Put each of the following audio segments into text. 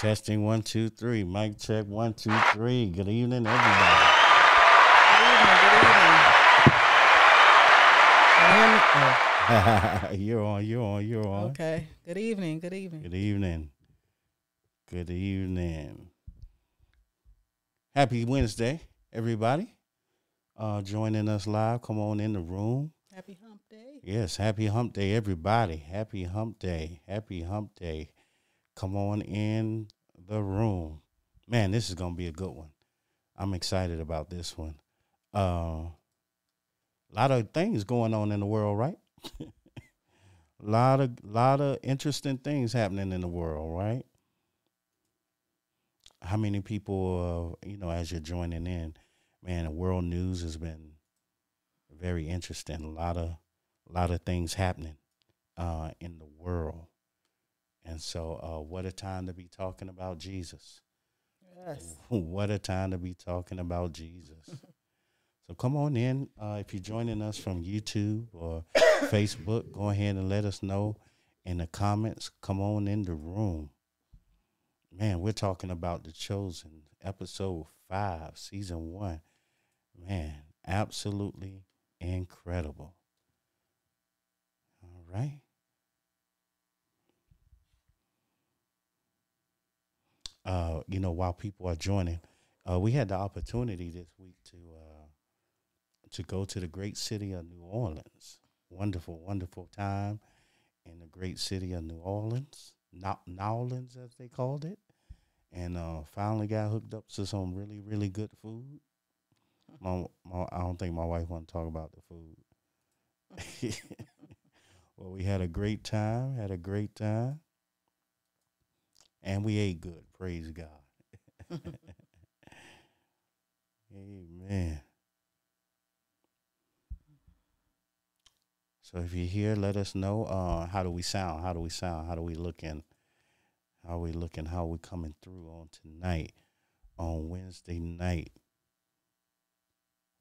Testing one, two, three. Mic check one, two, three. Good evening, everybody. Good evening. Good evening. Can you hear me? You're on, you're on, you're on. okay. Good evening. Good evening. Good evening. Good evening. Happy Wednesday, everybody. Uh, joining us live. Come on in the room. Happy Hump Day. Yes, happy hump day, everybody. Happy hump day. Happy hump day. Come on in the room. Man, this is gonna be a good one. I'm excited about this one. Uh, a lot of things going on in the world, right? a lot of lot of interesting things happening in the world, right? How many people, uh, you know, as you're joining in, man, the world news has been very interesting. A lot of a lot of things happening uh, in the world. And so, uh, what a time to be talking about Jesus. Yes. what a time to be talking about Jesus. so, come on in. Uh, if you're joining us from YouTube or Facebook, go ahead and let us know in the comments. Come on in the room. Man, we're talking about The Chosen, episode five, season one. Man, absolutely incredible. All right. Uh, you know, while people are joining, uh, we had the opportunity this week to uh, to go to the great city of New Orleans. Wonderful, wonderful time in the great city of New Orleans, New Orleans as they called it, and uh, finally got hooked up to some really, really good food. My, my, I don't think my wife want to talk about the food. well, we had a great time. Had a great time, and we ate good. Praise God. Amen. So if you're here, let us know. Uh, how do we sound? How do we sound? How do we looking? How we looking? How we coming through on tonight? On Wednesday night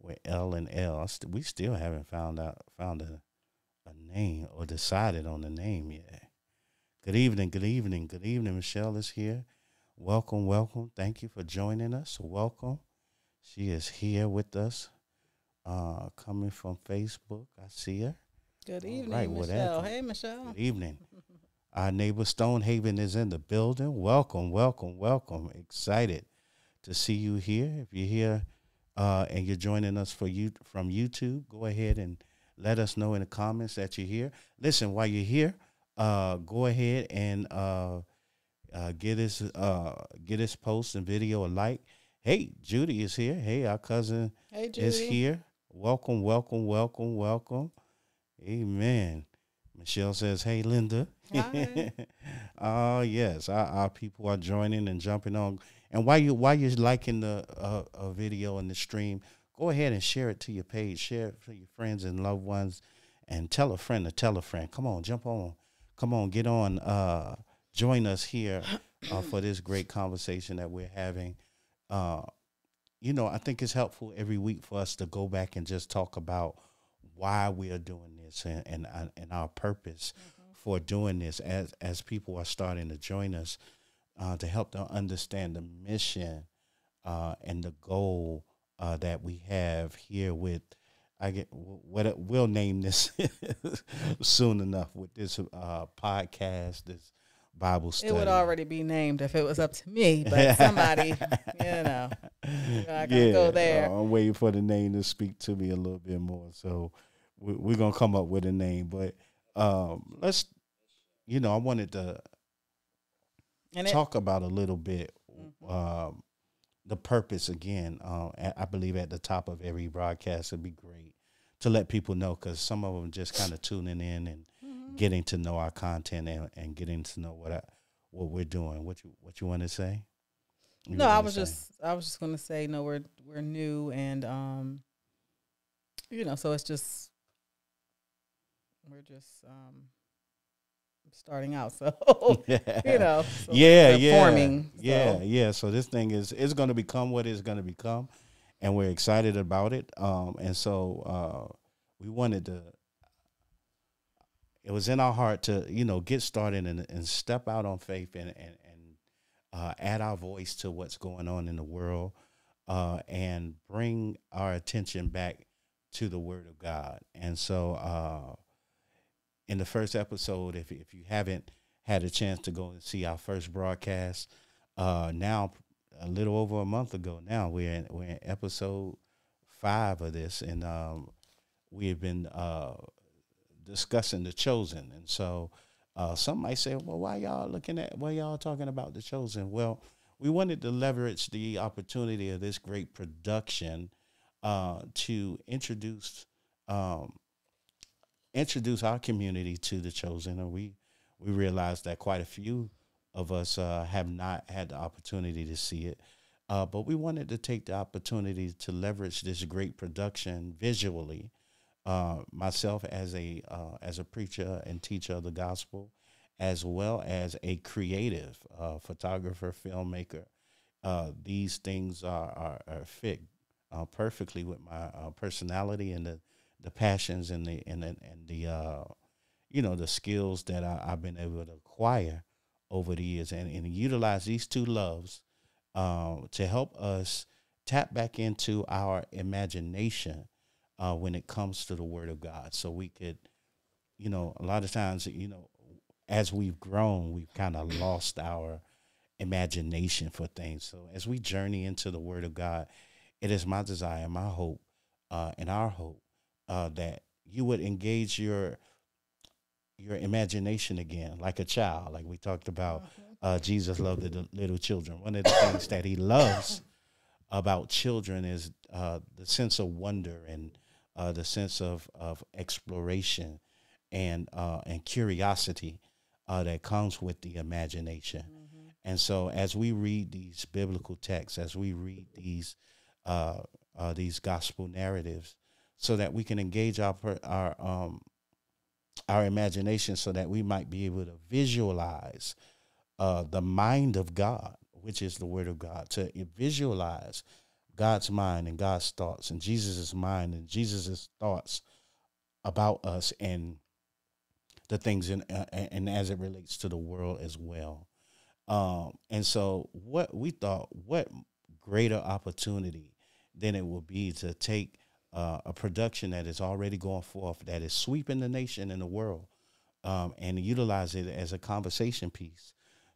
with L and L. st- we still haven't found out found a a name or decided on the name yet. Good evening, good evening, good evening. Michelle is here. Welcome, welcome. Thank you for joining us. Welcome. She is here with us. Uh, coming from Facebook. I see her. Good All evening, right, well, Michelle. Hey, Michelle. Good evening. Our neighbor Stonehaven is in the building. Welcome, welcome, welcome. Excited to see you here. If you're here uh, and you're joining us for you from YouTube, go ahead and let us know in the comments that you're here. Listen, while you're here, uh, go ahead and uh, uh, get this uh, get this post and video a like. Hey, Judy is here. Hey, our cousin Hey, is here. Welcome, welcome, welcome, welcome. Amen. Michelle says, "Hey, Linda." Hi. Oh yes, our, our people are joining and jumping on. And while you while you're liking the uh, uh, video and the stream, go ahead and share it to your page, share it to your friends and loved ones, and tell a friend to tell a friend. Come on, jump on, come on, get on. Uh, join us here uh, for this great conversation that we're having. Uh, you know, I think it's helpful every week for us to go back and just talk about why we are doing this and and, uh, and our purpose for doing this as as people are starting to join us uh, to help them understand the mission uh, and the goal uh, that we have here with I get what we'll name this soon enough with this uh, podcast, this Bible study. It would already be named if it was up to me, but somebody, you know, you're not gonna go there. uh, I'm waiting for the name to speak to me a little bit more. So we, we're gonna come up with a name, but um, let's, you know, I wanted to and it, talk about a little bit Mhm. um, the purpose again. Uh, I believe at the top of every broadcast would be great to let people know because some of them just kind of tuning in and Mhm. getting to know our content and, and getting to know what I, what we're doing. What you what you want to say? You no, I was say? just I was just gonna say no, we're we're new and um, you know, so it's just we're just um starting out, so you know, so yeah, yeah, forming, yeah, so. yeah. So this thing is is going to become what it's going to become, and we're excited about it. Um, and so uh, we wanted to. It was in our heart to you know get started and, and step out on faith and and and uh, add our voice to what's going on in the world, uh, and bring our attention back to the Word of God. And so, uh, in the first episode, if if you haven't had a chance to go and see our first broadcast, uh, now a little over a month ago, now we're in, we're in episode five of this, and um, we have been uh, discussing the chosen. And so, uh, some might say, "Well, why y'all looking at? Why y'all talking about the chosen?" Well, we wanted to leverage the opportunity of this great production uh, to introduce um, introduce our community to the chosen, and we we realized that quite a few of us uh, have not had the opportunity to see it. Uh, but we wanted to take the opportunity to leverage this great production visually. Uh, myself as a uh, as a preacher and teacher of the gospel, as well as a creative uh, photographer, filmmaker. Uh, these things are, are, are fit perfectly with my personality and the the passions and the and the, and the uh, you know the skills that I, have been able to acquire over the years, and, and utilize these two loves uh, to help us tap back into our imagination uh, when it comes to the Word of God, so we could, you know, a lot of times, you know, as we've grown, we've kind of lost our imagination for things. So as we journey into the Word of God, it is my desire, my hope, uh, and our hope uh, that you would engage your your imagination again, like a child, like we talked about. Mm-hmm. Uh, Jesus loved the little children. One of the things that he loves about children is uh, the sense of wonder and uh, the sense of, of exploration and uh, and curiosity uh, that comes with the imagination. Mm-hmm. And so, as we read these biblical texts, as we read these uh, these gospel narratives, so that we can engage our our um, our imagination, so that we might be able to visualize uh, the mind of God, which is the Word of God, to visualize God's mind and God's thoughts, and Jesus's mind and Jesus's thoughts about us, and the things in uh, and as it relates to the world as well. Um, and so, what we thought, what greater opportunity than it will be to take uh, a production that is already going forth, that is sweeping the nation and the world, um, and utilize it as a conversation piece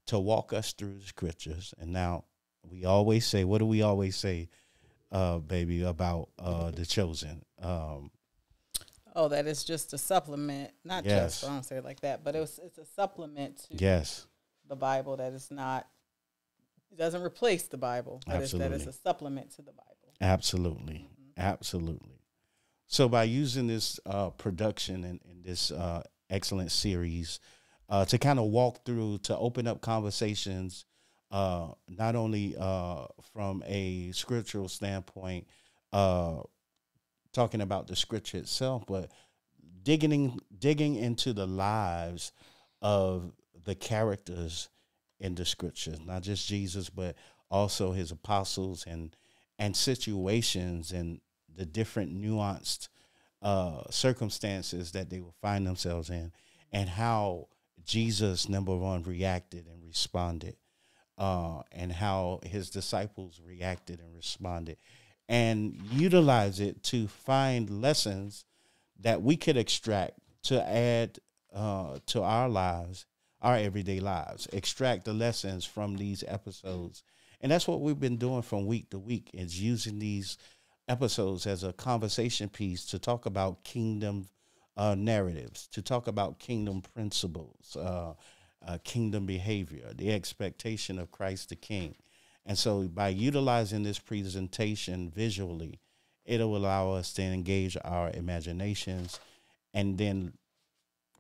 to walk us through the scriptures. And now we always say, what do we always say, uh, baby, about uh, the chosen? Um, oh, that is just a supplement, not yes. just. I don't say it like that, but it was, it's a supplement to yes the Bible. That is not. It doesn't replace the Bible. That Absolutely. Is, that is a supplement to the Bible. Absolutely. Absolutely. So by using this uh, production and, and this uh, excellent series uh, to kind of walk through to open up conversations, uh, not only uh, from a scriptural standpoint, uh, talking about the scripture itself, but digging digging into the lives of the characters in the scriptures, not just Jesus, but also his apostles and and situations and the different nuanced uh, circumstances that they will find themselves in, and how Jesus, number one, reacted and responded, uh, and how his disciples reacted and responded, and utilize it to find lessons that we could extract to add uh, to our lives, our everyday lives. Extract the lessons from these episodes and that's what we've been doing from week to week is using these episodes as a conversation piece to talk about kingdom uh, narratives, to talk about kingdom principles, uh, uh, kingdom behavior, the expectation of Christ the King. And so by utilizing this presentation visually, it'll allow us to engage our imaginations and then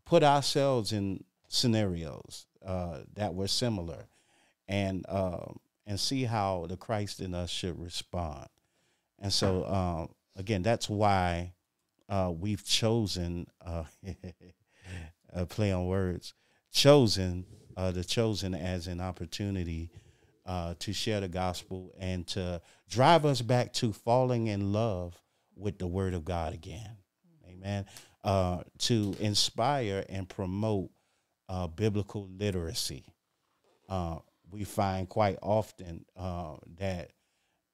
put ourselves in scenarios uh, that were similar and um, and see how the Christ in us should respond. And so, um, again, that's why uh, we've chosen, uh, a play on words, chosen uh, the chosen as an opportunity uh, to share the gospel and to drive us back to falling in love with the Word of God again. Amen. Uh, to inspire and promote uh, biblical literacy we find quite often uh, that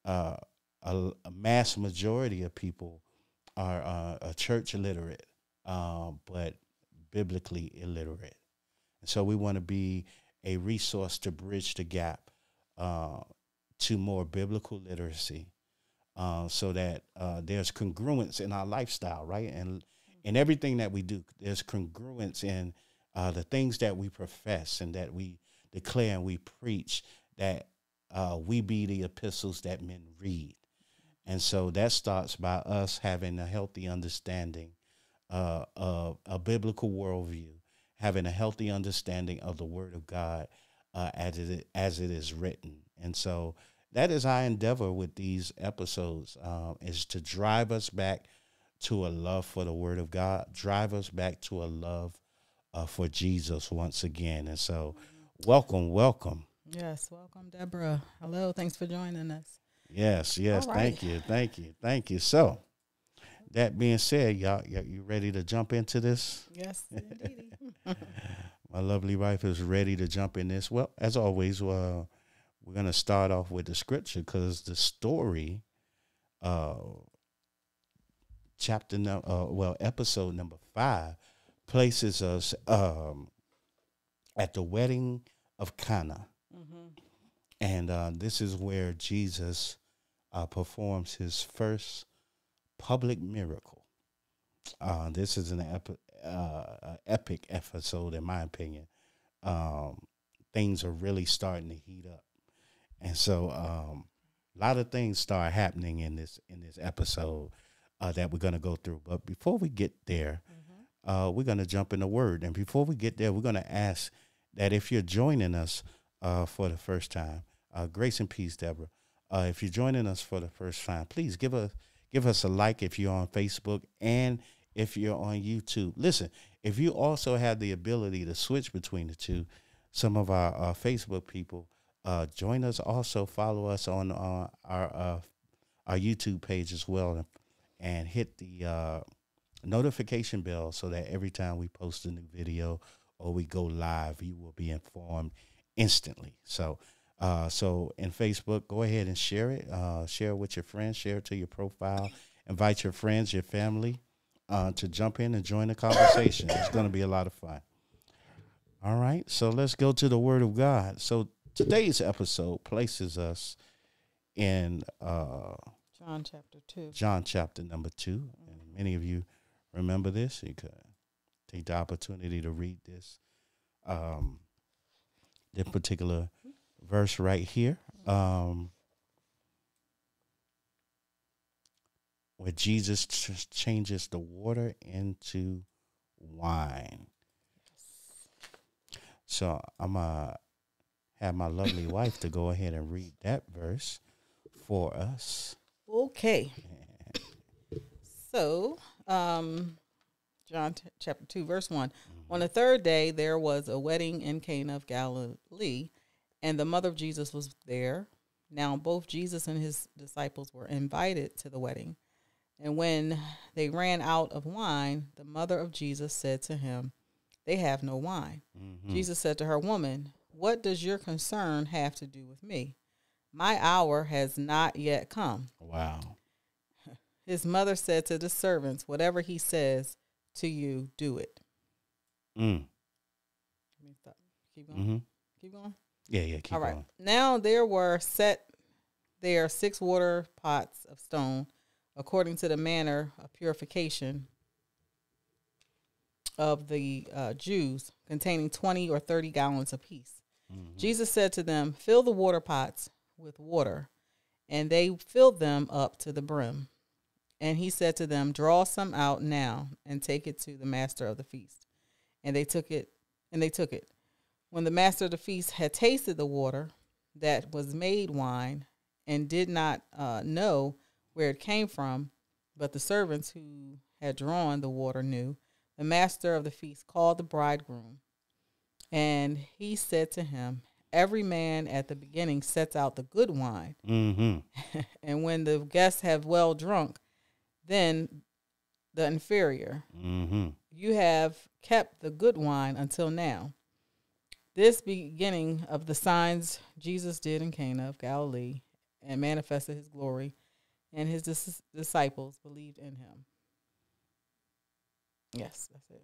uh, a, a, mass majority of people are uh, church illiterate, um, but biblically illiterate. And so we want to be a resource to bridge the gap uh, to more biblical literacy uh, so that uh, there's congruence in our lifestyle, right? And in everything that we do, there's congruence in the things that we profess and that we declare and we preach, that uh, we be the epistles that men read. And so that starts by us having a healthy understanding uh, of a biblical worldview, having a healthy understanding of the Word of God uh, as it as it is written. And so that is our endeavor with these episodes um, is to drive us back to a love for the Word of God, drive us back to a love uh, for Jesus once again. And so, welcome, welcome. Yes, welcome, Deborah. Hello, thanks for joining us. Yes, yes, right. thank you, thank you, thank you. So, that being said, y'all, y'all you ready to jump into this? Yes. My lovely wife is ready to jump in this. Well, as always, uh, we're gonna start off with the scripture because the story, uh, chapter number, uh, well, episode number five, places us um, at the wedding of Cana, mm-hmm. and uh, this is where Jesus uh, performs his first public miracle. Uh, this is an epi- uh, epic episode, in my opinion. Um, things are really starting to heat up, and so um, a lot of things start happening in this in this episode uh, that we're going to go through. But before we get there, mm-hmm. uh, we're going to jump in the word, and before we get there, we're going to ask that if you're joining us uh, for the first time, uh, grace and peace, Deborah. Uh, if you're joining us for the first time, please give us give us a like if you're on Facebook and if you're on YouTube. Listen, if you also have the ability to switch between the two, some of our uh, Facebook people uh, join us. Also follow us on uh, our uh, our YouTube page as well, and, hit the uh, notification bell so that every time we post a new video or we go live, you will be informed instantly. So. Uh, so in Facebook, go ahead and share it. Uh, share it with your friends. Share it to your profile. Invite your friends, your family, uh, to jump in and join the conversation. it's going to be a lot of fun. All right, so let's go to the Word of God. So today's episode places us in uh, John chapter two. John chapter number 2 mm-hmm. and many of you remember this. You could take the opportunity to read this. Um, this particular verse right here. Um, where Jesus ch- changes the water into wine. So I'm to have my lovely wife to go ahead and read that verse for us. Okay. so, um, John t- chapter 2, verse one mm-hmm. On the third day, there was a wedding in Cana of Galilee, and the mother of Jesus was there. Now, both Jesus and his disciples were invited to the wedding. And when they ran out of wine, the mother of Jesus said to him, They have no wine. Mm-hmm. Jesus said to her, Woman, what does your concern have to do with me? My hour has not yet come. Wow. His mother said to the servants, Whatever he says to you, do it. Mm. Let me stop. Keep going. Mm-hmm. Keep going. Yeah, yeah. Keep All right. Going. Now there were set there six water pots of stone, according to the manner of purification of the uh, Jews, containing twenty or thirty gallons apiece. Mm-hmm. Jesus said to them, "Fill the water pots with water," and they filled them up to the brim. And he said to them, Draw some out now and take it to the master of the feast. And they took it, and they took it. When the master of the feast had tasted the water that was made wine and did not uh, know where it came from, but the servants who had drawn the water knew, the master of the feast called the bridegroom. And he said to him, Every man at the beginning sets out the good wine. Mm-hmm. and when the guests have well drunk, then the inferior. Mm-hmm. You have kept the good wine until now. this beginning of the signs Jesus did in Cana of Galilee and manifested his glory, and his dis- disciples believed in him. Yes, that's it.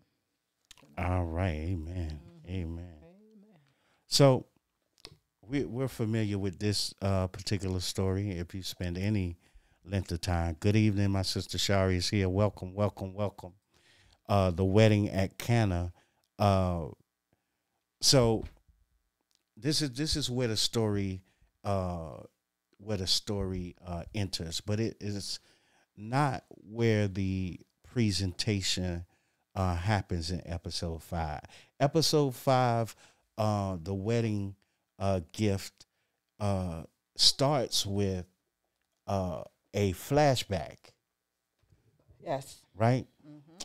All right. Amen. Mhm. Amen. Amen. So we, we're familiar with this uh, particular story. If you spend any length of time, good evening. My sister Shari is here. Welcome, welcome, welcome. Uh, the wedding at Cana. Uh, so this is this is where the story uh, where the story uh, enters, but it is not where the presentation uh, happens in episode five. Episode five, uh, the wedding uh, gift uh, starts with uh, a flashback, Yes. right?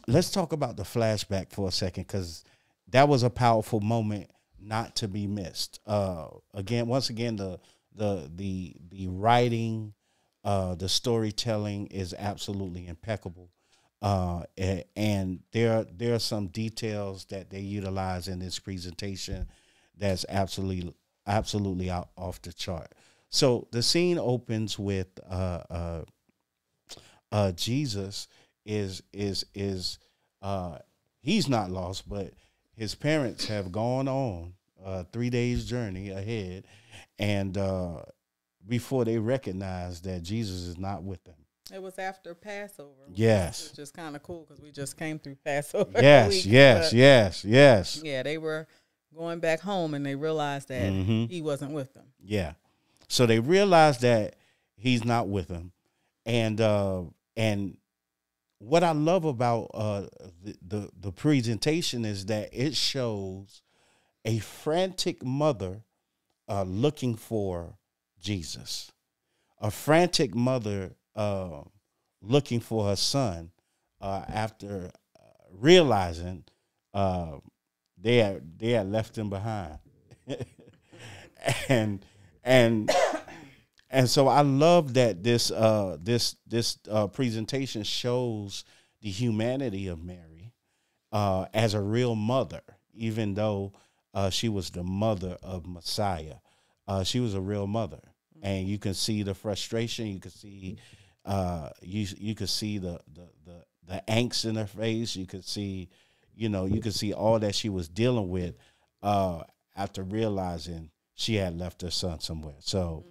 Let's talk about the flashback for a second because that was a powerful moment not to be missed. Uh, again, once again, the the the the writing, uh, the storytelling is absolutely impeccable. Uh, a- and there there are some details that they utilize in this presentation that's absolutely absolutely out off the chart. So the scene opens with uh, uh, uh, Jesus is is is uh, he's not lost, but his parents have gone on a three days journey ahead, and uh, before they recognize that Jesus is not with them. It was after Passover. Yes. Which is kind of cool because we just came through Passover. Yes, week, yes, yes, yes. Yeah, they were going back home and they realized that Mhm. he wasn't with them. Yeah. So they realize that he's not with them. And uh and what I love about uh the, the the presentation is that it shows a frantic mother uh looking for Jesus. A frantic mother uh looking for her son uh after uh, realizing uh they had they had left him behind. and and and so I love that this uh this this uh presentation shows the humanity of Mary uh as a real mother, even though uh she was the mother of Messiah. Uh she was a real mother. And you can see the frustration, you can see uh you you could see the the the the angst in her face, you could see you know, you could see all that she was dealing with after realizing she had left her son somewhere. So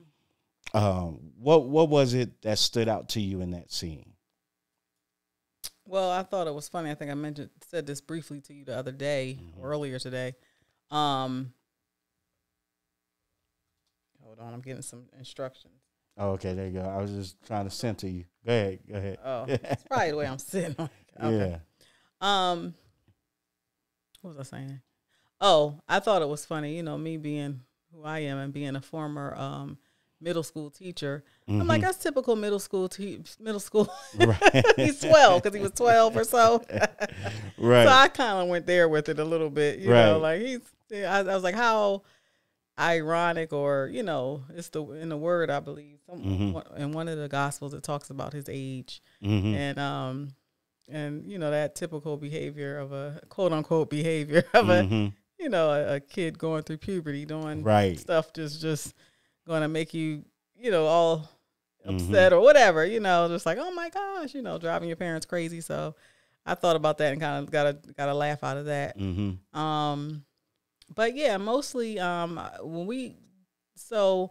um what what was it that stood out to you in that scene? Well, I thought it was funny. I think I mentioned said this briefly to you the other day Mhm. earlier today. Um, hold on, I'm getting some instructions. Oh, okay, there you go. I was just trying to center you. Go ahead, go ahead. Oh, it's probably the way I'm sitting. Okay. Yeah. Um, what was I saying? Oh, I thought it was funny. You know, me being who I am and being a former um middle school teacher. I'm like, Mhm. that's typical middle school te- middle school. Right. He's 12 because he was 12 or so. right. So I kind of went there with it a little bit. You Right. know, like he's. I, I was like, how ironic, or you know, it's the in the word I believe. Some, Mhm. one- in one of the gospels, it talks about his age Mhm. and um and you know that typical behavior of a quote unquote behavior of a Mhm. You know a, a kid going through puberty doing Right. stuff just just going to make you you know all Mhm. upset or whatever you know just like oh my gosh you know driving your parents crazy so i thought about that and kind of got a got a laugh out of that Mhm. um but yeah mostly um when we so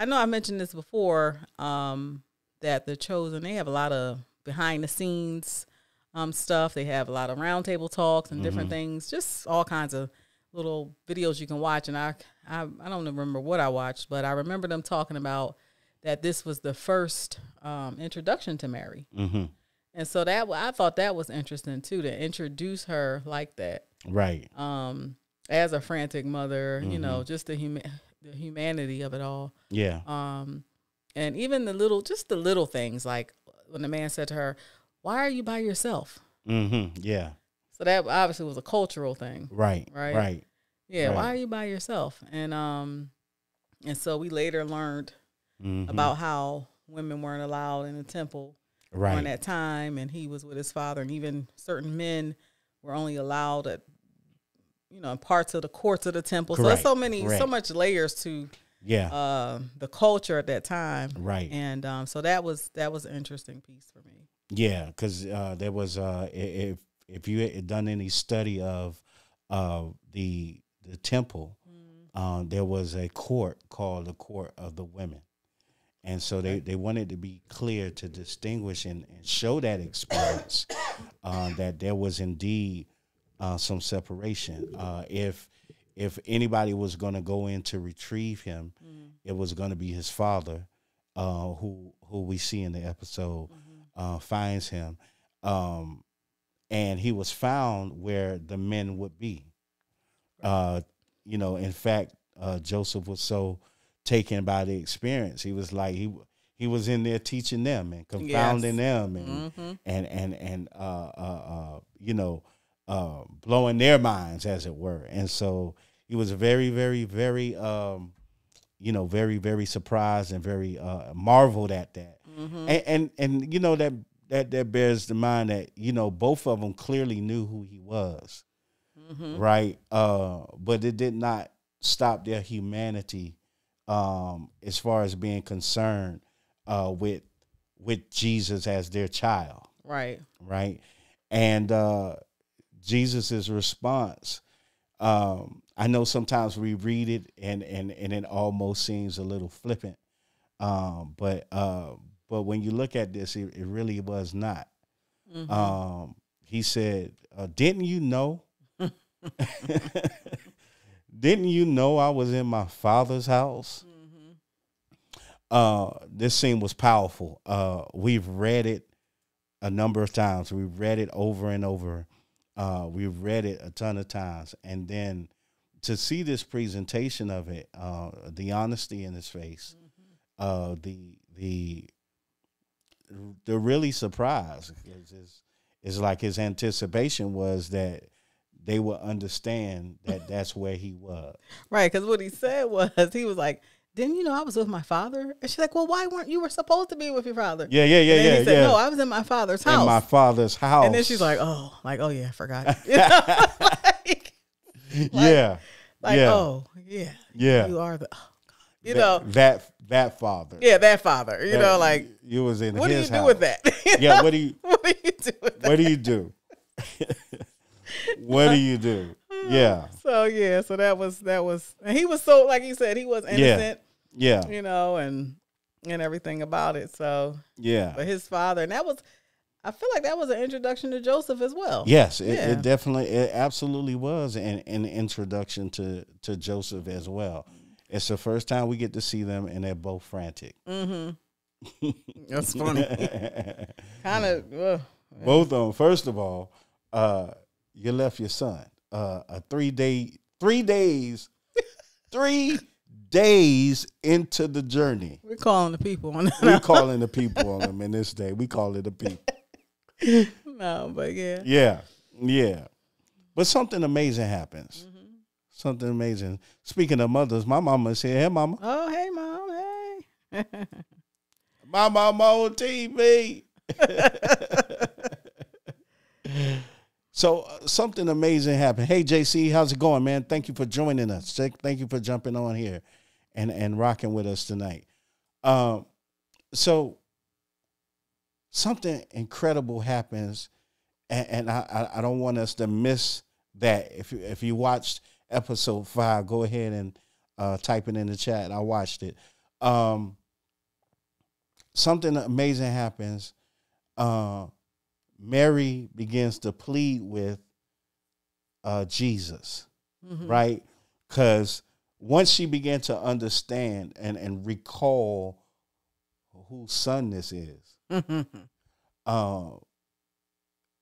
i know i mentioned this before um that the chosen they have a lot of behind the scenes um stuff they have a lot of roundtable talks and different Mhm. things just all kinds of little videos you can watch and I, I i don't remember what i watched but i remember them talking about that this was the first um introduction to mary Mhm. and so that i thought that was interesting too to introduce her like that Right. um as a frantic mother you know just the human the humanity of it all Yeah. um and even the little just the little things like when the man said to her why are you by yourself Mm-hmm. Yeah. So that obviously was a cultural thing Right. Right. Right. yeah Right. why are you by yourself and um and so we later learned Mhm. about how women weren't allowed in the temple during right. that time and he was with his father and even certain men were only allowed at you know parts of the courts of the temple. So there's so many, Correct. so much layers to Yeah. uh, the culture at that time. Right. And um, so that was that was an interesting piece for me. Yeah, because uh, there was uh, if if you had done any study of uh, the the temple, um, there was a court called the court of the women, and so they, they wanted to be clear to distinguish and, and show that experience uh, that there was indeed uh, some separation. Uh, if if anybody was going to go in to retrieve him, it was going to be his father, uh, who who we see in the episode uh, finds him, um, and he was found where the men would be. Uh, you know, in fact, uh, Joseph was so taken by the experience, he was like he he was in there teaching them and confounding them and Mhm. and and and uh, uh, uh, you know uh, blowing their minds as it were and so he was very very very um, you know very very surprised and very uh, marveled at that Mm-hmm. and, and and you know that that that bears the mind that you know both of them clearly knew who he was Mm-hmm. right uh but it did not stop their humanity um as far as being concerned uh with with jesus as their child Right. right and uh jesus's response um i know sometimes we read it and and and it almost seems a little flippant um but uh but when you look at this it, it really was not. Mhm. um he said uh, didn't you know? Didn't you know i was in my father's house? Mhm. uh this scene was powerful. Uh we've read it a number of times. We've read it over and over. Uh we've read it a ton of times. And then to see this presentation of it uh the honesty in his face uh the the the really surprise is, is is like his anticipation was that they would understand that that's where he was Right, because what he said was he was like, "Didn't you know I was with my father?" And she's like, "Well, why weren't you were supposed to be with your father?" yeah yeah yeah and yeah he said, yeah "No, I was in my father's house." in my father's house and then she's like, "Oh, like oh yeah, I forgot." You know? like, yeah like yeah oh yeah, yeah you are the, oh, God. you that, know, that that father yeah, that father. You That- know, like you was in what do you do house. with that? Yeah what do you what do you do with that? what do you do what do you do yeah So yeah, so that was that was, and he was so like you said, he was Yeah. innocent, yeah you know, and and everything about it. So, yeah but his father, and that was, I feel like that was an introduction to Joseph as well. Yes, it, Yeah. it definitely, it absolutely was an, an introduction to to Joseph as well. It's the first time we get to see them, and they're both frantic. Mm-hmm. That's funny. kind of. Uh, both of them. First of all, uh, you left your son uh, a three day, three days, three days into the journey. we're calling the people on Them. We're calling the people on them in this day. We call it the people. no, but yeah. Yeah, yeah. But something amazing happens. Something amazing. Speaking of mothers, my mama said, "Hey, mama, Oh, hey, mom. Hey. my mama on TV." so uh, something amazing happened. Hey, JC, how's it going, man? Thank you for joining us. Thank you for jumping on here and and rocking with us tonight. Um, so something incredible happens, and, and I, I I don't want us to miss that. If you if you watched episode five, go ahead and uh, type it in the chat. I watched it. Um, something amazing happens. Uh, Mary begins to plead with uh, Jesus, Mhm. right? Because once she began to understand and, and recall whose son this is, Mhm. uh,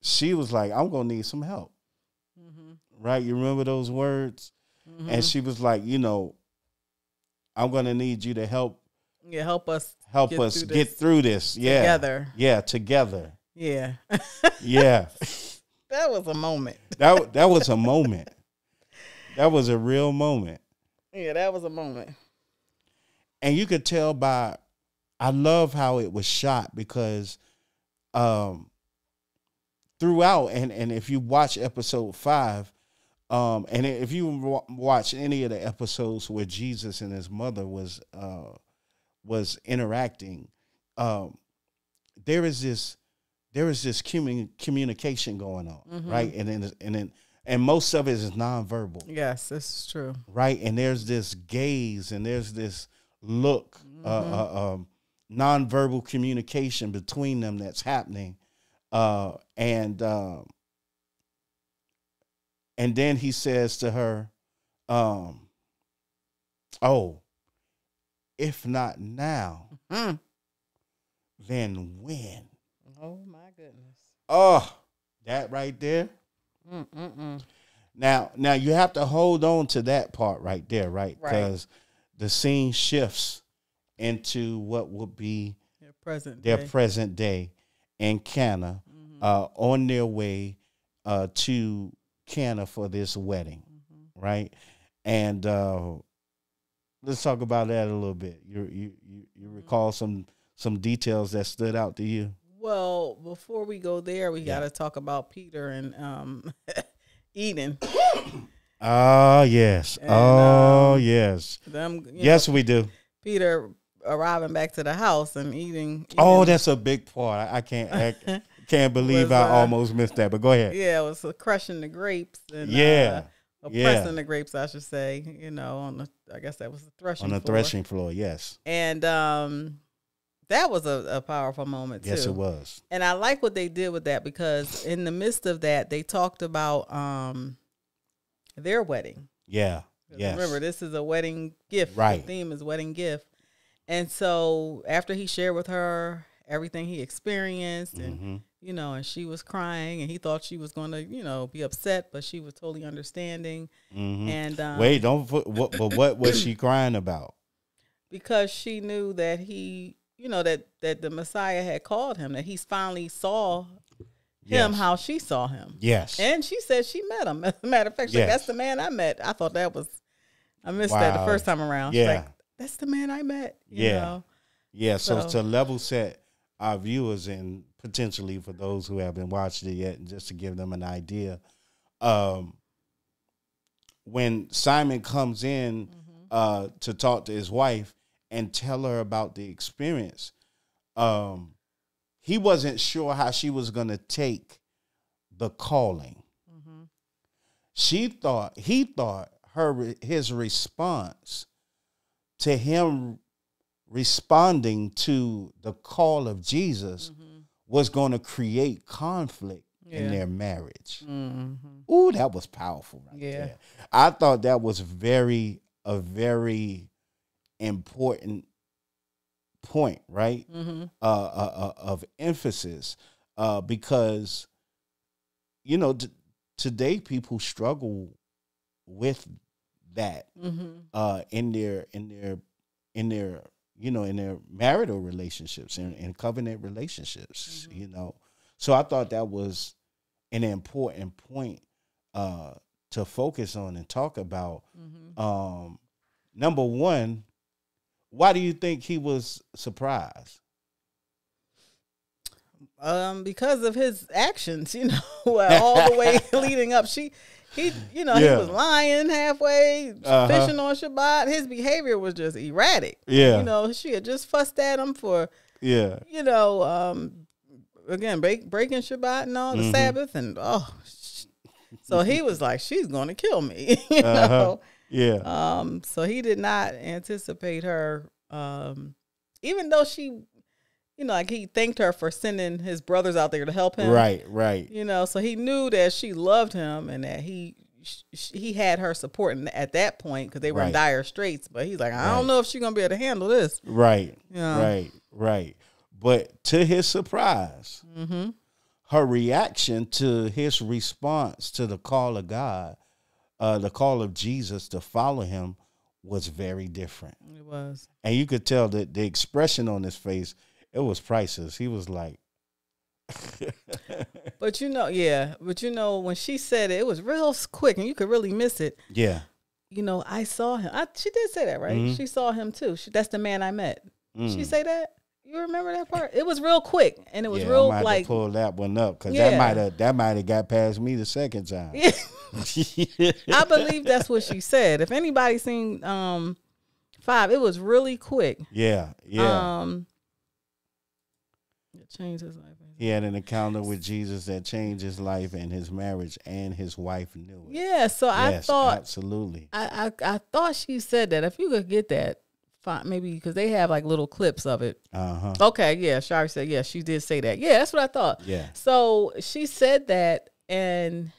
she was like, I'm going to need some help, Mhm. Right? You remember those words? Mhm. And she was like, you know, I'm going to need you to help yeah, help us help Get us through get through this. Yeah. together. Yeah, together. Yeah. Yeah. that was a moment. that that was a moment. That was a real moment. Yeah, that was a moment. and you could tell by I love how it was shot because um throughout and and if you watch episode 5 Um, and if you wa- watch any of the episodes where Jesus and his mother was uh, was interacting, um, there is this there is this commun- communication going on, Mm-hmm. right? And then and then and most of it is nonverbal, Yes, this is true. right? And there's this gaze and there's this look, uh, Mm-hmm. uh, um, nonverbal communication between them that's happening, uh, and um, and then he says to her, um, "Oh, if not now, Mm. then when?" Oh my goodness. Oh, that right there. Mm-mm-mm. Now, now you have to hold on to that part right there, right? Right. Because the scene shifts into what would be Their present their day. present day in Cana, Mhm. uh, on their way uh, to Cana for this wedding, Mhm. right? And uh, let's talk about that a little bit. You you you, you Mm-hmm. recall some some details that stood out to you? Well, before we go there, we Yeah. got to talk about Peter and um, Eden. Oh yes, And, oh um, yes, Them, you know, yes we do. Peter arriving back to the house and eating. Oh, that's a big part. I, I can't I can't believe Was, I uh, almost missed that. But go ahead. yeah, it was uh, crushing the grapes. And, Yeah, uh, yeah. the grapes, I should say. You know, on the I guess that was the threshing on the floor. threshing floor. Yes, and um, that was a, a powerful moment too. yes, it was. And I like what they did with that because in the midst of that, they talked about um their wedding. Yeah, yes. Remember, this is a wedding gift. Right. The theme is wedding gift. And so after he shared with her everything he experienced and hmm you know, and she was crying and he thought she was gonna, you know, be upset, but she was totally understanding. hmm And um, Wait, don't. Put, what, but what was she crying about? because she knew that he, you know, that that the Messiah had called him, that he finally saw him Yes. how she saw him. Yes. And she said she met him. As a matter of fact, she's like, that's the man I met. I thought that was, I missed that the first time around. Yeah. like, that's the man I met. You Yeah. Know? yeah. So, so- to level set our viewers and potentially for those who haven't watched it yet, just to give them an idea, um, when Simon comes in Mm-hmm. uh, to talk to his wife and tell her about the experience, um, he wasn't sure how she was going to take the calling. Mm-hmm. She thought he thought her his response to him responding to the call of Jesus was going to create conflict in Mm-hmm. Their marriage. Mm-hmm. Ooh, that was powerful right Yeah. there. I thought that was very a very important point, right? Mm-hmm. uh, uh, uh, of emphasis uh, because you know t- today people struggle with that Mm-hmm. uh, in their in their in their you know in their marital relationships and, and covenant relationships Mm-hmm. you know so i thought that was an important point uh, to focus on and talk about Mm-hmm. um, number one why do you think he was surprised Um, because of his actions, you know, all the way leading up, she, he, you know, Yeah. he was lying halfway, Uh-huh. fishing on Shabbat. His behavior was just erratic. Yeah. you know, she had just fussed at him for, yeah you know, um, again, break, breaking Shabbat and all the Mhm. Sabbath, and oh, so he was like, she's going to kill me, you Uh-huh. know. yeah Um, so he did not anticipate her, um, even though she, you know, like he thanked her for sending his brothers out there to help him. Right, right. You know, so he knew that she loved him and that he he had her support at that point because they were in dire straits. But he's like, I Right. don't know if she's gonna be able to handle this. Right. Yeah. Right. Right. But to his surprise, Mm-hmm. her reaction to his response to the call of God, uh, the call of Jesus to follow him, was very different. It was. And you could tell that the expression on his face, it was priceless. He was like, But you know, yeah. But you know, when she said it, it was real quick, and you could really miss it. yeah. You know, I saw him. I, she did say that, right? Mhm. She saw him too. She, that's the man I met. She Mm. say that? You remember that part? It was real quick, and it was yeah, real I might like pull that one up because Yeah. that might have that might have got past me the second time. Yeah. I believe that's what she said. If anybody seen um five, it was really quick. yeah, yeah. Um, it changed his life. he had an encounter with Jesus that changed his life and his marriage, and his wife knew it. Yeah, so I thought absolutely. I, I I thought she said that. If you could get that, fine, maybe because they have like little clips of it. Uh huh. Okay, yeah, Shari said yeah, she did say that. Yeah, that's what I thought. Yeah. So she said that, and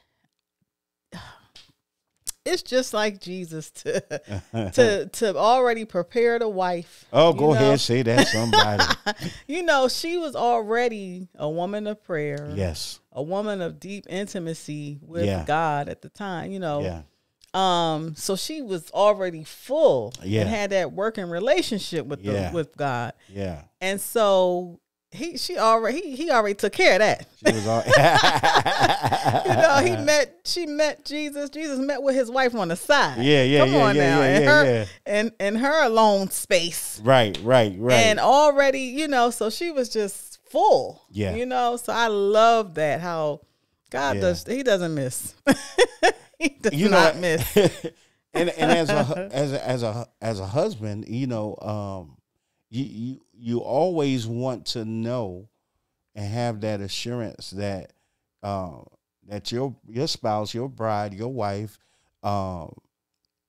it's just like Jesus to to to already prepare the wife. oh, go know? ahead, say that somebody. You know, she was already a woman of prayer, yes. a woman of deep intimacy with Yeah. God at the time. You know, Yeah. um, so she was already full Yeah. and had that working relationship with the, Yeah. with God, Yeah. and so he she already he, he already took care of that. She was all. you know, he met she met Jesus. Jesus met with his wife on the side. Yeah, yeah, Come yeah, on yeah, now, yeah, and yeah, her yeah. and in her alone space, Right, right, right. and already you know, so she was just full. Yeah. you know, so I love that how God does. He doesn't miss. he does you know, not miss. and and as a as a as a as a husband, you know, um, you you you always want to know and have that assurance that um that your your spouse, your bride, your wife, um,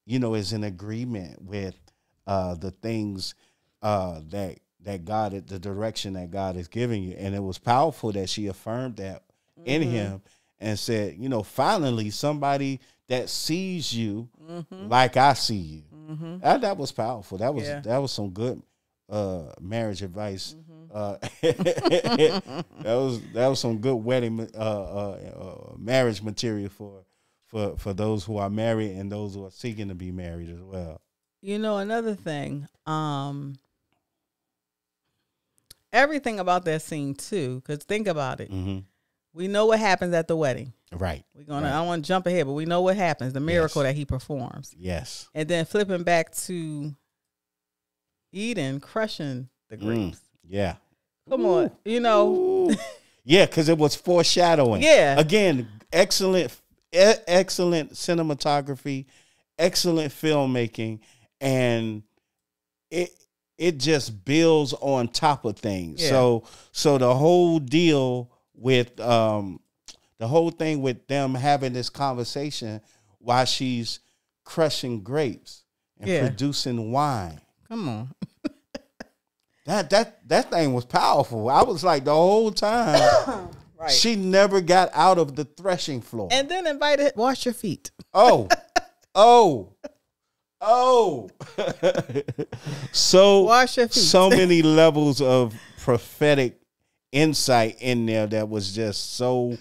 you know, is in agreement with uh the things uh that that God the direction that God is giving you. And it was powerful that she affirmed that in him and said, you know, finally somebody that sees you like I see you. That, that was powerful. That was Yeah. that was some good uh marriage advice. Uh, that was that was some good wedding uh, uh, uh marriage material for for for those who are married and those who are seeking to be married as well. You know, another thing, um, everything about that scene too, because think about it. hmm We know what happens at the wedding. Right. We're gonna. Right. I don't want to jump ahead, but we know what happens. The miracle that he performs, Yes. and then flipping back to Eden crushing the Mm. grapes. Yeah. Come on, you know. Yeah, because it was foreshadowing. Yeah. Again, excellent, e- excellent cinematography, excellent filmmaking, and it it just builds on top of things. Yeah. So so the whole deal with um the whole thing with them having this conversation while she's crushing grapes and Yeah. producing wine. Come on. That that that thing was powerful. I was like the whole time. Right. She never got out of the threshing floor. and then invited wash your feet. oh, oh, oh. so Wash your feet. so many levels of prophetic insight in there that was just so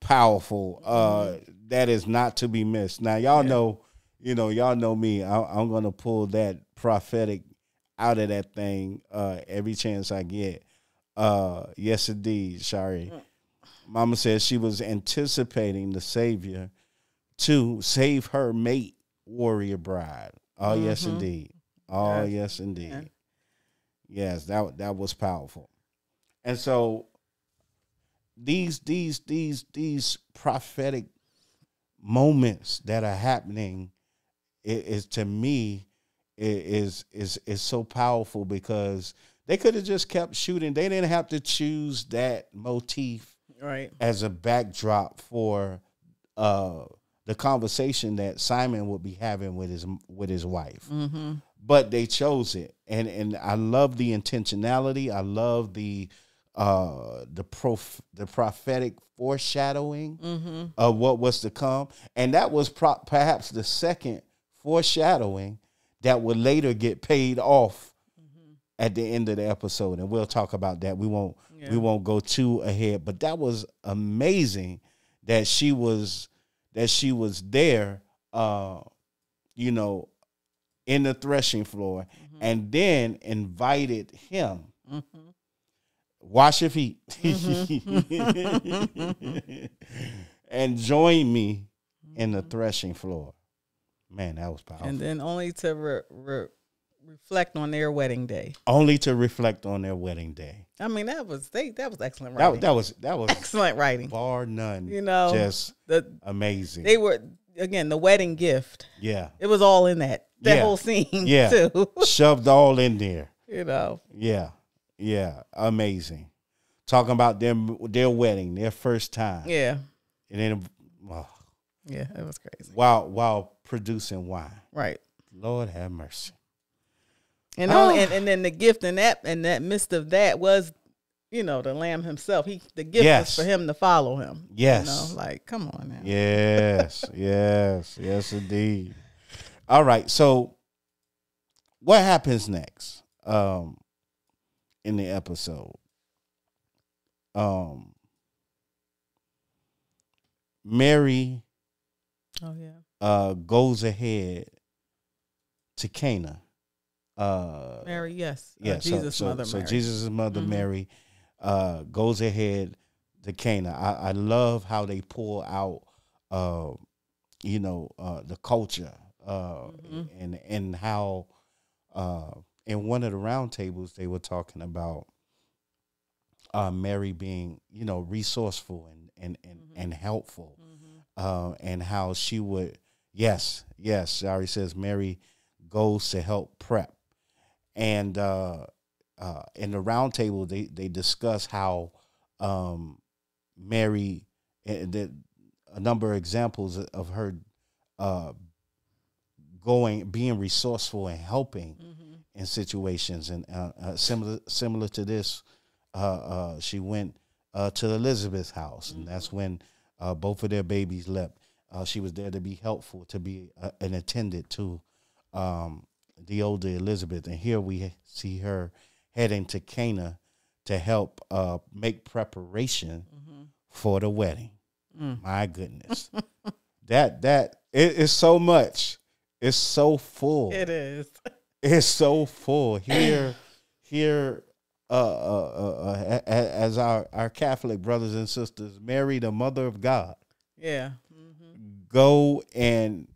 powerful. Uh, that is not to be missed. Now y'all know, you know, y'all know me. I, I'm gonna pull that prophetic out of that thing uh, every chance I get. Uh, yes, indeed, Shari. Mama says she was anticipating the Savior to save her mate, warrior bride. Oh, yes, Mhm. indeed. Oh, Yes. yes, indeed. Yeah. Yes, that that was powerful. And so these these these these prophetic moments that are happening i- is, to me is is is so powerful because they could have just kept shooting. They didn't have to choose that motif Right. as a backdrop for uh the conversation that Simon would be having with his with his wife Mm-hmm. but they chose it and and i love the intentionality i love the uh the prof the prophetic foreshadowing Mm-hmm. of what was to come and that was pro- perhaps the second foreshadowing that would later get paid off at the end of the episode and we'll talk about that. We won't Yeah. we won't go too ahead but that was amazing that she was that she was there uh you know in the threshing floor and then invited him. Mm-hmm. wash your feet. And join me in the threshing floor man that was powerful And then only to re- re- reflect on their wedding day. only to reflect on their wedding day. I mean, that was they that was excellent That, writing. that was that was excellent writing. bar none. You know, just the amazing. they were again the wedding gift. yeah, It was all in that that Yeah. whole scene Yeah. too. shoved all in there. you know, Yeah, yeah, amazing. Talking about them their wedding, their first time, yeah, and then oh, yeah, it was crazy. while while producing wine. Right. Lord have mercy. And Oh. only, and, and then the gift in that and that midst of that was, you know, the lamb himself. He the gift Yes. was for him to follow him. Yes. You know, like come on now. Yes, yes, yes, indeed. All right, so what happens next um, in the episode? Um, Mary Oh yeah. uh, goes ahead to Cana. Uh, Mary, yes. Uh, yeah, so- Jesus' so, mother so Mary. Jesus' mother Mhm. Mary uh, goes ahead to Cana. I, I love how they pull out, uh, you know, uh, the culture uh, Mhm. and and how uh, in one of the roundtables they were talking about uh, Mary being, you know, resourceful and and and, Mhm. and helpful. Uh, and how she would yes yes Shari says Mary goes to help prep. And uh, uh, in the round table they they discuss how um, Mary and the, a number of examples of her uh, going being resourceful and helping Mhm. in situations. And uh, uh, similar similar to this uh, uh, she went uh, to Elizabeth's house. And that's when uh, both of their babies leapt uh, she was there to be helpful to be uh, an attendant to um, the older Elizabeth. And here we see her heading to Cana to help uh, make preparation Mhm. for the wedding. Mm. my goodness. That that it is so much. It's so full. It is. it's so full. Here here uh, uh, uh, as our, our catholic brothers and sisters mary the mother of god Yeah. hmm go and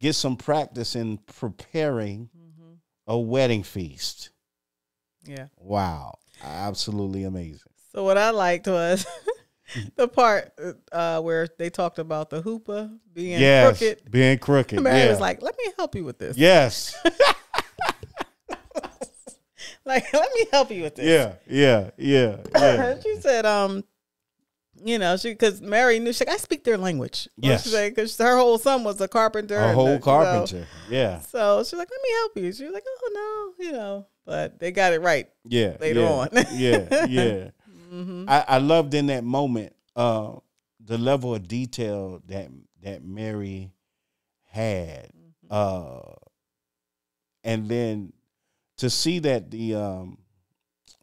get some practice in preparing hmm a wedding feast Yeah. wow absolutely amazing So what I liked was the part uh, where they talked about the hoopa being yes crooked. being crooked Mary yeah. was like, "Let me help you with this. yes Like, let me help you with this." yeah yeah yeah yeah she said, um, you know, she because Mary knew she like, I speak their language. Yes. because her whole son was a carpenter. a whole know, carpenter yeah so she's like, let me help you. She was like, oh no, you know, but they got it right. yeah Later yeah, on. yeah yeah Mm-hmm. I, I loved in that moment uh, the level of detail that that Mary had, Mm-hmm. uh, and then to see that the um,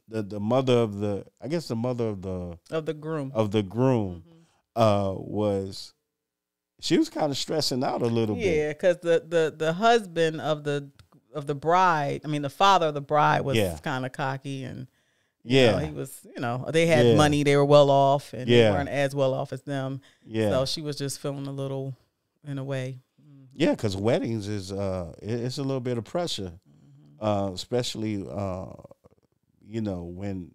the the mother of the I guess the mother of the Of the groom. of the groom Mhm. uh, was she was kind of stressing out a little bit. Yeah, because the, the the husband of the of the bride, I mean the father of the bride was Yeah. kind of cocky and you Yeah, know, he was you know they had Yeah. money, they were well off, and Yeah. they weren't as well off as them. yeah, So she was just feeling a little, in a way. yeah. Because weddings is uh, it's a little bit of pressure. Mm-hmm. uh, especially uh, you know when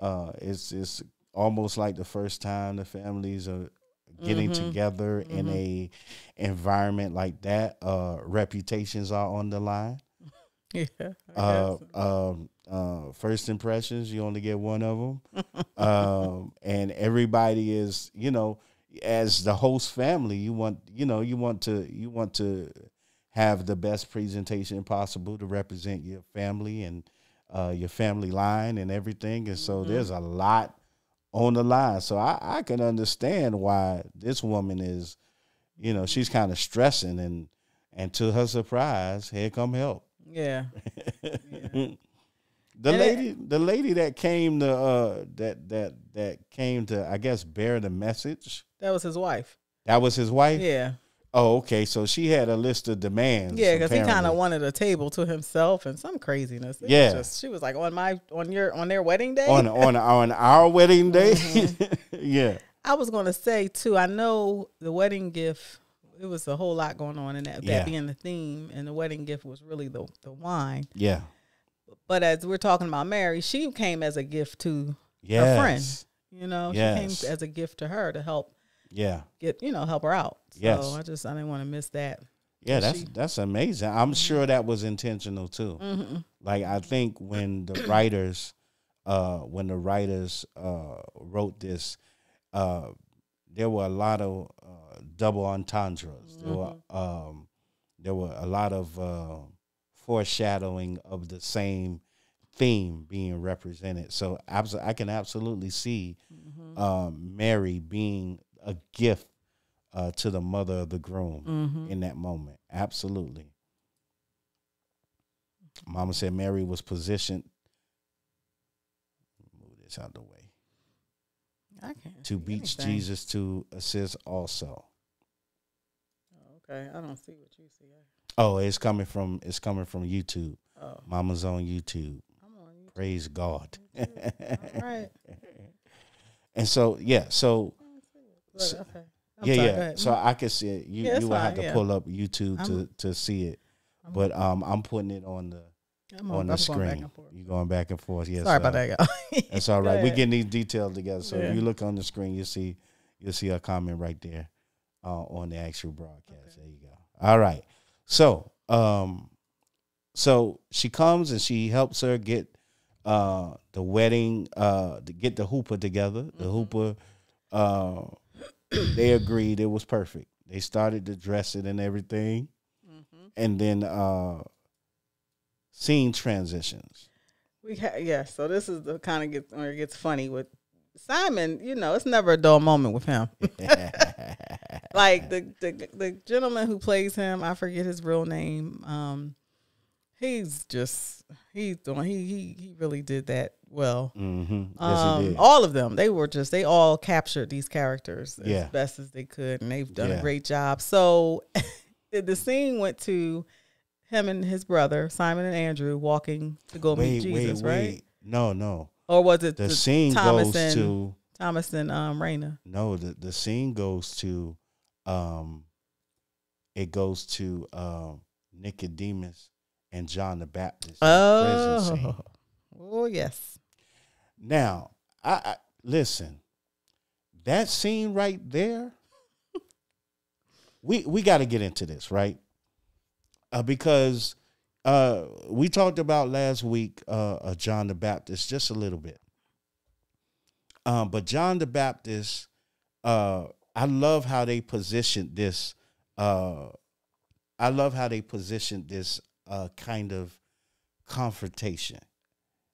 uh, it's it's almost like the first time the families are getting Mhm. together in Mhm. a environment like that. Uh, reputations are on the line. Yeah. Uh, um, uh, first impressions, you only get one of them, um, and everybody is you know as the host family, you want you know you want to you want to have the best presentation possible to represent your family and uh, your family line and everything. And so Mhm. there's a lot on the line. So I, I can understand why this woman is, you know, she's kind of stressing and and to her surprise, here come help. yeah. the And it- lady the lady that came to uh that that that came to I guess bear the message. That was his wife. That was his wife? Yeah. Oh, okay. So she had a list of demands. Yeah, because he kind of wanted a table to himself and some craziness. It was Yeah. just- she was like on my on your on their wedding day. on on on our wedding day. Mm-hmm. yeah. I was going to say too. I know the wedding gift it was a whole lot going on, and that, Yeah. that being the theme, and the wedding gift was really the the wine. Yeah. But as we're talking about Mary, she came as a gift to Yes. her friend. You know, Yes. she came as a gift to her to help Yeah. get you know help her out. So I just I didn't want to miss that. Yeah, that's She- Mm-hmm. that's amazing. I'm sure that was intentional too. Like I think when the writers, uh, when the writers uh, wrote this, uh, there were a lot of uh, double entendres. There were um, there were a lot of uh, foreshadowing of the same theme being represented. So abs- I can absolutely see um, Mary being a gift uh, to the mother of the groom Mm-hmm. in that moment. Absolutely. Mama said Mary was positioned. Move this out the way I can't to beach anything. Jesus to assist also. Okay, I don't see what you see. Oh, it's coming from it's coming from YouTube. Oh, Mama's on YouTube. I'm on you. Praise God. All right. and so yeah, so So- okay. I'm yeah, sorry, yeah. So I can see it. You Yeah, you will have to yeah. pull up YouTube to I'm- to see it. I'm- But um, I'm putting it on the I'm on the I'm screen. You going back and forth? Yes. Sorry about uh, that, y'all. That's all right. We're getting these details together. So Yeah. if you look on the screen, you see you'll see a comment right there uh, on the actual broadcast. There you go. All right. So um so she comes and she helps her get uh the wedding uh to get the hooper together. The Mm-hmm. hooper uh they agreed it was perfect. They started to dress it and everything. Mhm. And then uh scene transitions. We ha- yeah. So this is the kind of gets where it gets funny with Simon. You know, it's never a dull moment with him. like the, the the gentleman who plays him, I forget his real name. Um, he's just he's doing he he he really did that well. mm-hmm. Yes, Um, all of them, they were just they all captured these characters as Yeah. best as they could, and they've done Yeah. a great job. So the, scene went to him and his brother Simon and Andrew walking to go meet Jesus, right? No, no. Or was it The the scene Thomas goes and to Thomas and um, Ramah? no. The the scene goes to, um, it goes to um Nicodemus and John the Baptist. in the prison scene. Oh, oh yes. Now, I, I listen. That scene right there. we we got to get into this, right? Uh, because uh, we talked about last week uh, uh, John the Baptist just a little bit. Um, but John the Baptist, uh, I love how they positioned this. Uh, I love how they positioned this uh, kind of confrontation.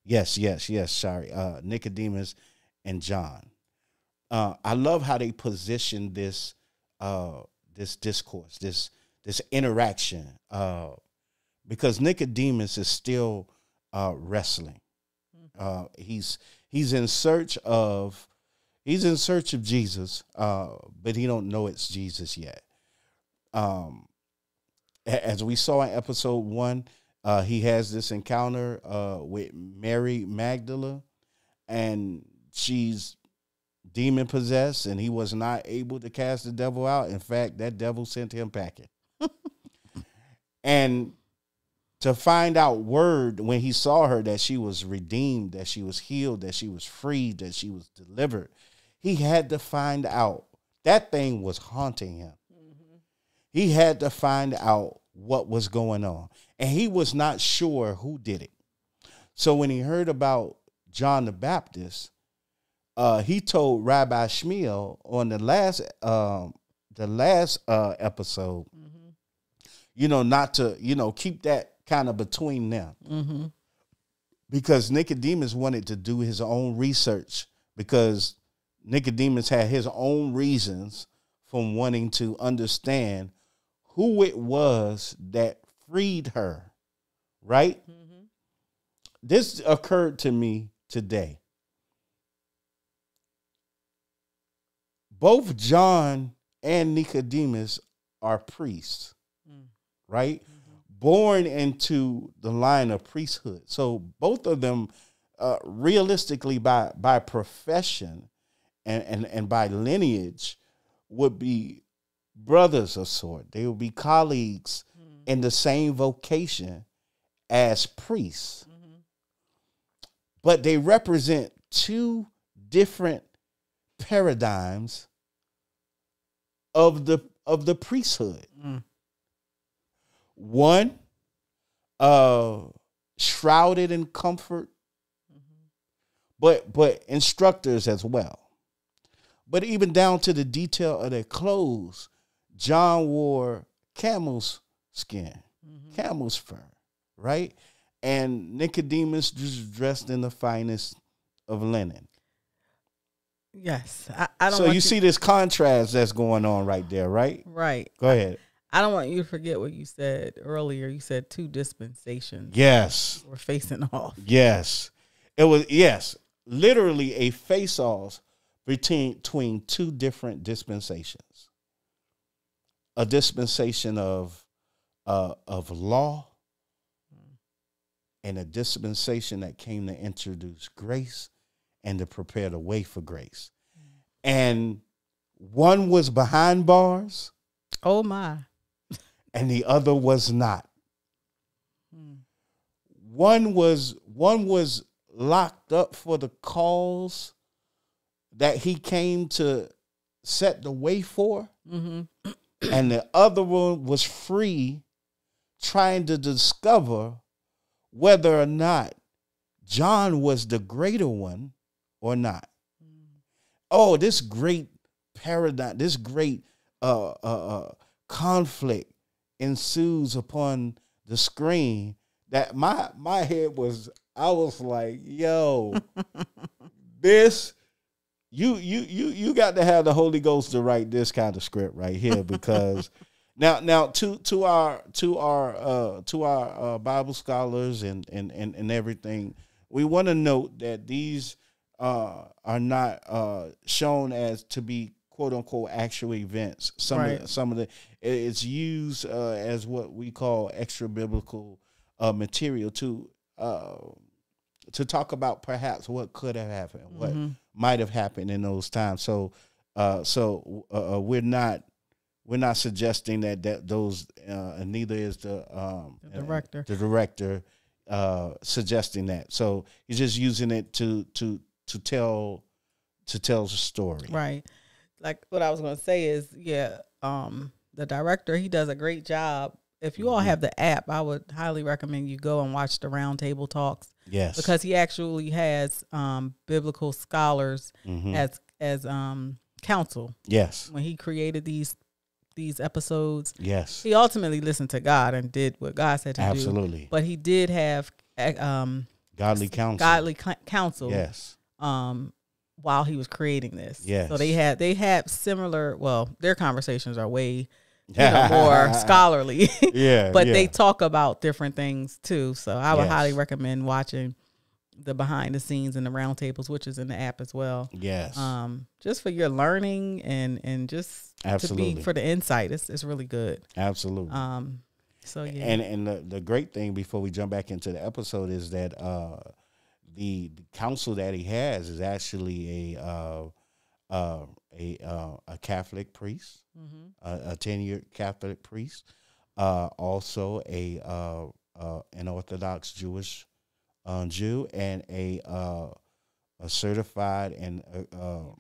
Yes, yes, yes. Sorry, uh, Nicodemus and John. Uh, I love how they position this uh, this discourse, this this interaction, uh, because Nicodemus is still uh, wrestling. Uh, he's he's in search of he's in search of Jesus, uh, but he don't know it's Jesus yet. Um, as we saw in episode one, uh, he has this encounter uh, with Mary Magdala, and she's demon possessed, and he was not able to cast the devil out. In fact, that devil sent him packing. and to find out word when he saw her that she was redeemed, that she was healed, that she was freed, that she was delivered, he had to find out. That thing was haunting him. He had to find out what was going on. And he was not sure who did it. So when he heard about John the Baptist, uh, he told Rabbi Shmuel on the last um, the last uh, episode, you know, not to you know keep that kind of between them Mm-hmm. because Nicodemus wanted to do his own research because Nicodemus had his own reasons from wanting to understand who it was that freed her, right? Mm-hmm. This occurred to me today. Both John and Nicodemus are priests, Mm. right? Born into the line of priesthood. So both of them, uh, realistically, by by profession and, and and by lineage, would be brothers of sort. They will be colleagues in the same vocation as priests. But they represent two different paradigms of the of the priesthood. Mm. One uh shrouded in comfort, but but instructors as well. But even down to the detail of their clothes, John wore camel's skin, mm-hmm. camel's fur, right? And Nicodemus just dressed in the finest of linen. Yes, I, I don't. So you see this contrast that's going on right there, right? right. Go ahead. I don't want you to forget what you said earlier. You said two dispensations Yes. We're facing off. Yes. It was yes, literally a face off between between two different dispensations. A dispensation of uh of law and a dispensation that came to introduce grace and to prepare the way for grace. And one was behind bars Oh my. and the other was not. Hmm. One was one was locked up for the cause that he came to set the way for, Mm-hmm. And the other one was free, trying to discover whether or not John was the greater one or not. Oh, this great paradigm, this great uh, uh, uh, conflict ensues upon the screen. That my my head was, I was like, yo, this you you you you got to have the Holy Ghost to write this kind of script right here because now now to to our to our uh to our uh, Bible scholars and and and, and everything, we want to note that these uh are not uh shown as to be quote unquote actual events. Some of Right. the, some of the it's used uh, as what we call extra biblical uh, material to uh to talk about perhaps what could have happened, what Mm-hmm. might have happened in those times. So, uh, so uh, uh, we're not we're not suggesting that that those uh, and neither is the um, The director. the director uh, suggesting that. So he's just using it to to to tell to tell the story. Right. Like what I was going to say is, yeah, um, the director he does a great job. If you all Mhm. have the app, I would highly recommend you go and watch the roundtable talks Yes. because he actually has um, biblical scholars Mhm. as as um, counsel yes. when he created these these episodes. Yes. He ultimately listened to God and did what God said to do. Absolutely. But he did have um, Godly counsel. godly cl- counsel Yes. um while he was creating this. Yes. So they had they had similar well, their conversations are way you know, more scholarly. Yeah. but yeah. they talk about different things too. So I would Yes. highly recommend watching the behind the scenes and the roundtables, which is in the app as well. Yes. Um, just for your learning and and just to Absolutely. be for the insight. It's it's really good. Absolutely. Um, so yeah, And and the, the great thing before we jump back into the episode is that uh, the, the counsel that he has is actually a uh, uh, a uh, a Catholic priest, Mhm. a, a tenured Catholic priest, uh, also a uh, uh, an Orthodox Jewish uh, Jew, and a uh, a certified and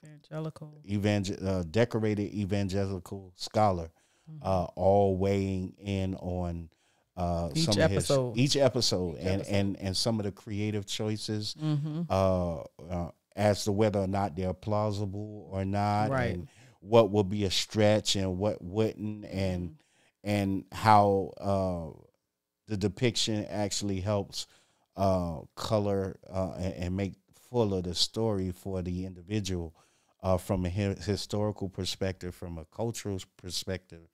evangelical. evangel- uh, decorated evangelical scholar, Mhm. uh, all weighing in on uh, Each some episode. of his each episode, Each and episode. and and some of the creative choices mm-hmm. As to whether or not they're plausible or not, Right. and what will be a stretch and what wouldn't, and Mm-hmm. and how uh, the depiction actually helps uh, color uh, and, and make fuller the story for the individual uh, from a hi- historical perspective, from a cultural perspective,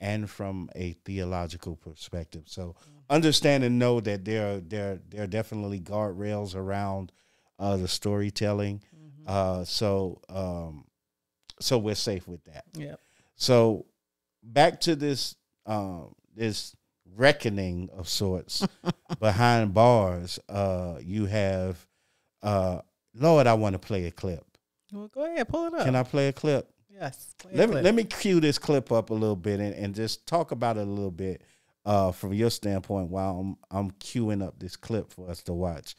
and from a theological perspective. So understand and know that there are there there are definitely guardrails around uh, the storytelling. Uh, so um, so we're safe with that. Yeah. So back to this um, this reckoning of sorts behind bars. Uh, you have uh, Lord, I want to play a clip. Well, go ahead, pull it up. Can I play a clip? Yes. Let me let me cue this clip up a little bit and, and just talk about it a little bit uh, from your standpoint while I'm I'm queuing up this clip for us to watch.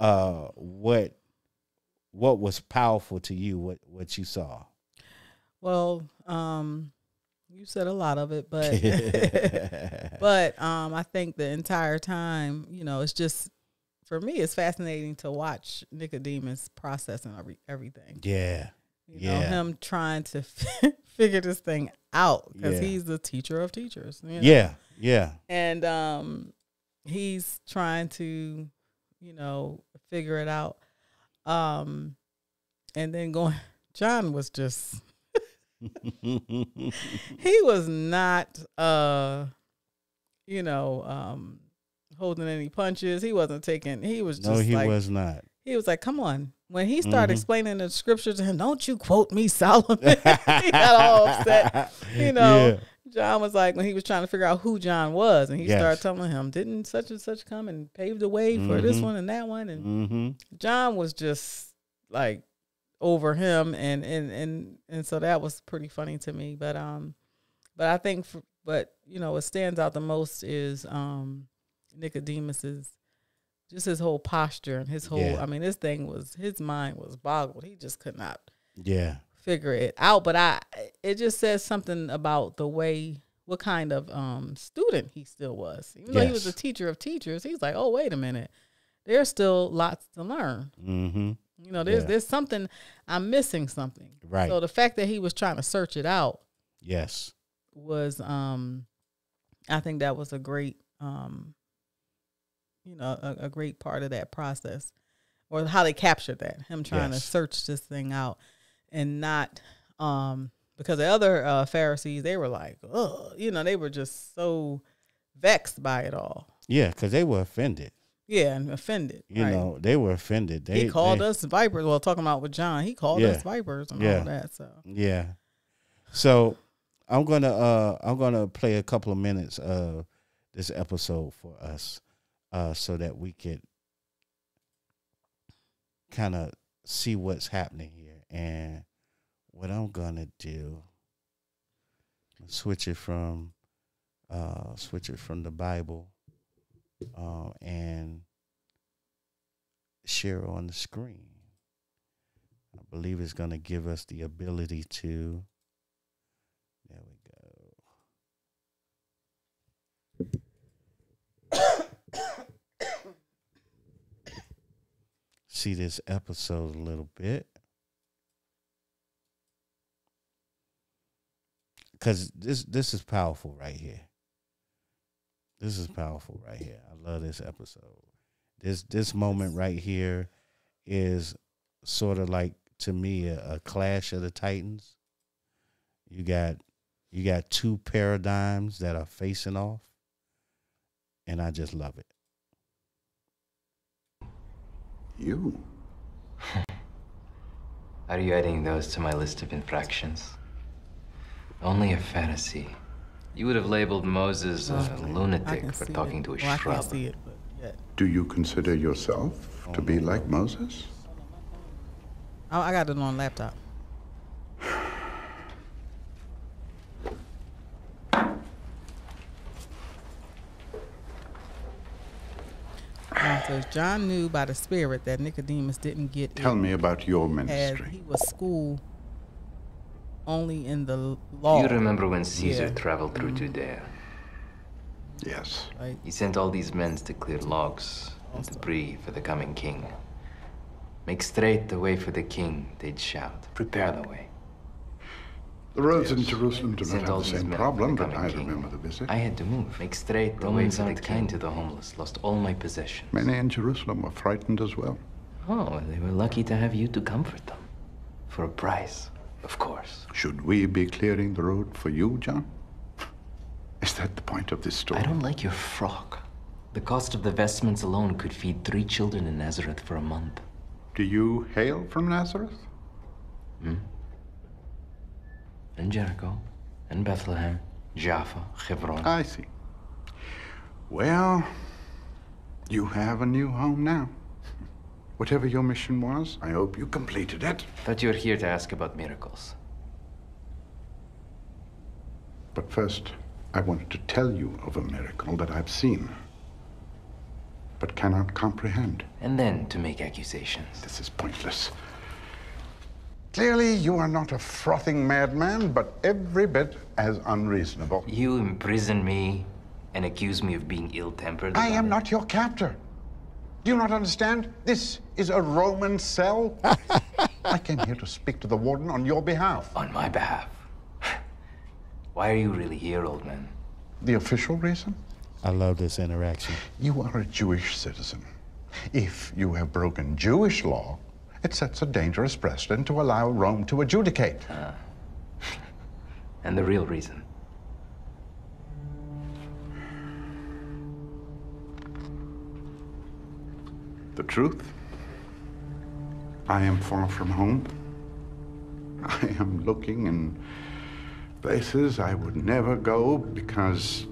Uh, what what was powerful to you? What what you saw? Well, um, you said a lot of it, but but um, I think the entire time, you know, it's just for me, it's fascinating to watch Nicodemus processing every, everything. Yeah, You yeah, know, him trying to figure this thing out because Yeah. he's the teacher of teachers. you know? yeah, yeah, and um he's trying to you know figure it out um and then going john was just he was not uh you know um holding any punches he wasn't taking he was just no, he like was not. he was like come on when he started Mhm. explaining the scriptures to him don't you quote me solomon he got all upset you know Yeah. John was like when he was trying to figure out who John was, and he Yes. started telling him, "Didn't such and such come and pave the way for this Mhm. one and that one?" And Mm-hmm. John was just like over him, and and and and so that was pretty funny to me. But um, but I think, for, but you know, what stands out the most is um, Nicodemus's just his whole posture and his whole. Yeah. I mean, this thing was his mind was boggled. He just could not Yeah, figure it out but i it just says something about the way what kind of um student he still was even though he was a teacher of teachers he's like oh wait a minute there's still lots to learn mm-hmm. you know there's Yeah. there's something i'm missing something right. so the fact that he was trying to search it out yes, was um i think that was a great um you know a, a great part of that process or how they captured that him trying Yes. to search this thing out and not um because the other uh pharisees they were like oh you know they were just so vexed by it all yeah, because they were offended. yeah and offended You right. know, they were offended. They he called they- us vipers well talking about with john he called Yeah. us vipers and Yeah. all that so Yeah. So I'm gonna uh I'm gonna play a couple of minutes of this episode for us, uh, so that we could kind of see what's happening here. And what I'm gonna do, switch it from uh switch it from the Bible, uh, and share on the screen. I believe it's going to give us the ability to. There we go. See this episode a little bit. Cause this this is powerful right here. This is powerful right here. I love this episode. This this moment right here is sort of like to me a, a clash of the titans. You got you got two paradigms that are facing off, and I just love it. You? Are you adding those to my list of infractions? Only a fantasy. You would have labeled Moses a I lunatic for talking it. to a well, I can't shrub. see it but yeah Do you consider yourself to be like Moses? I, I got it on laptop Uh, so John knew by the Spirit that Nicodemus didn't get Tell me about your ministry. as ministry. he was school only in the law. You remember when Caesar Yeah. traveled through mm-hmm. Judea? Yes. right? He sent all these men to clear logs and debris for the coming king. Make straight the way for the king, they'd shout. Prepare the way. The roads in Jerusalem do not have the these same problem, for but the I king. remember the visit. I had to move. Make straight the way Romans for the aren't king. kind to the homeless. Lost all my possessions. Many in Jerusalem were frightened as well. Oh, they were lucky to have you to comfort them. For a price, of course. Should we be clearing the road for you, John? Is that the point of this story? I don't like your frock. The cost of the vestments alone could feed three children in Nazareth for a month. Do you hail from Nazareth? Hmm? And Jericho, and Bethlehem, Jaffa, Hebron. I see. Well, you have a new home now. Whatever your mission was, I hope you completed it. Thought you're here to ask about miracles. But first, I wanted to tell you of a miracle that I've seen, but cannot comprehend. And then to make accusations. This is pointless. Clearly, you are not a frothing madman, but every bit as unreasonable. You imprison me and accuse me of being ill tempered? I am not your captor. Do you not understand? This is a Roman cell. I came here to speak to the warden on your behalf. On my behalf. Why are you really here, old man? The official reason? I love this interaction. You are a Jewish citizen. If you have broken Jewish law, it sets a dangerous precedent to allow Rome to adjudicate. Ah. And the real reason? The truth? I am far from home. I am looking in places I would never go because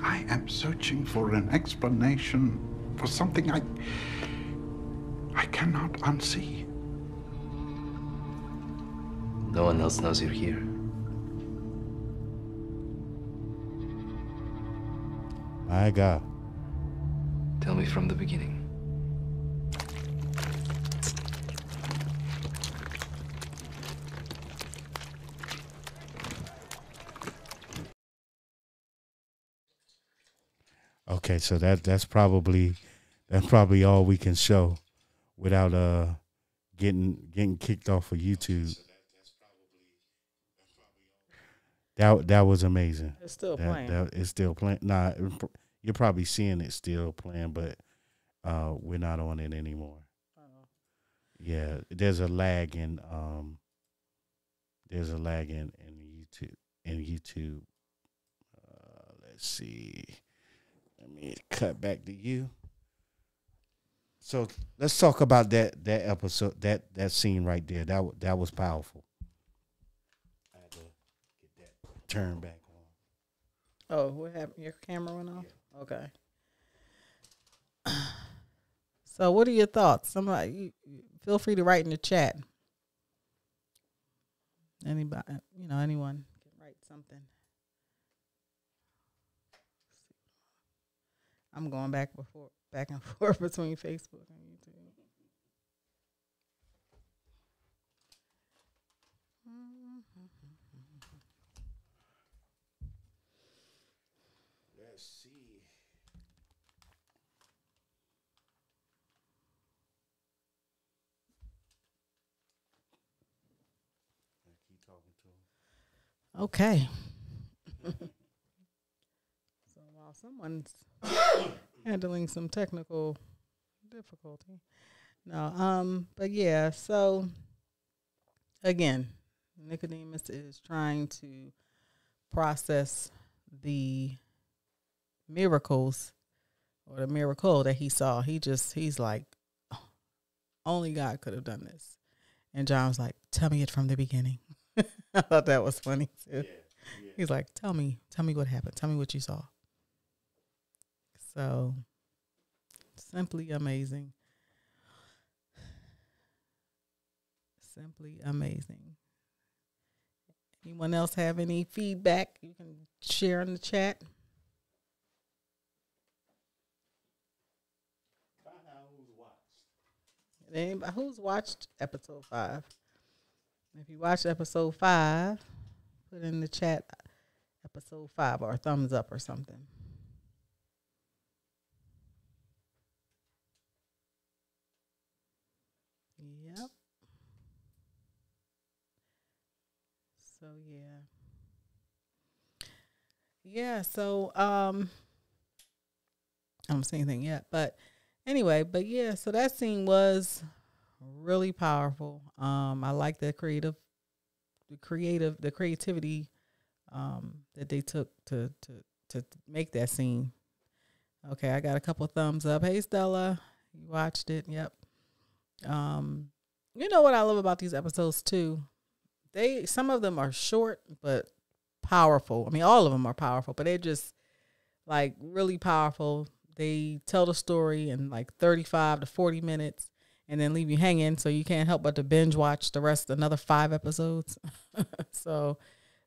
I am searching for an explanation for something I I cannot unsee. No one else knows you're here. My God. Tell me from the beginning. Okay, so that that's probably that's probably all we can show without uh getting getting kicked off of YouTube. That that was amazing. It's still That, playing. that it's still playing. Nah, you're probably seeing it still playing, but uh we're not on it anymore. Uh-oh. Yeah, there's a lag in um there's a lag in in YouTube in YouTube. Uh, let's see. Let me cut back to you. So let's talk about that that episode that that scene right there. That that was powerful. I had to get that turned back on. Oh, what happened? Your camera went off? Okay. So, what are your thoughts? Somebody, feel free to write in the chat. Anybody, you know, anyone can write something. I'm going back before back and forth between Facebook and YouTube. Let's see. Keep talking to him. Okay. so while someone's handling some technical difficulty, no, um, but yeah, so again, Nicodemus is trying to process the miracles or the miracle that he saw. He just he's like, "Oh, only God could have done this. And John's like, tell me it from the beginning. I thought that was funny too. He's like, tell me, tell me what happened. Tell me what you saw. So simply amazing. Simply amazing. Anyone else have any feedback you can share in the chat? Anybody who's watched episode five? If you watched episode five, put in the chat episode five or thumbs up or something. Yep. So yeah. Yeah, so um I don't see anything yet, but anyway, but yeah, so that scene was really powerful. Um, I like the creative, the creative, the creativity um, that they took to to to make that scene. Okay, I got a couple thumbs up. Hey Stella, you watched it? Yep. Um, you know what I love about these episodes too? They some of them are short but powerful. I mean, all of them are powerful, but they're just like really powerful. They tell the story in like 35 to 40 minutes and then leave you hanging so you can't help but to binge watch the rest another 5 episodes. so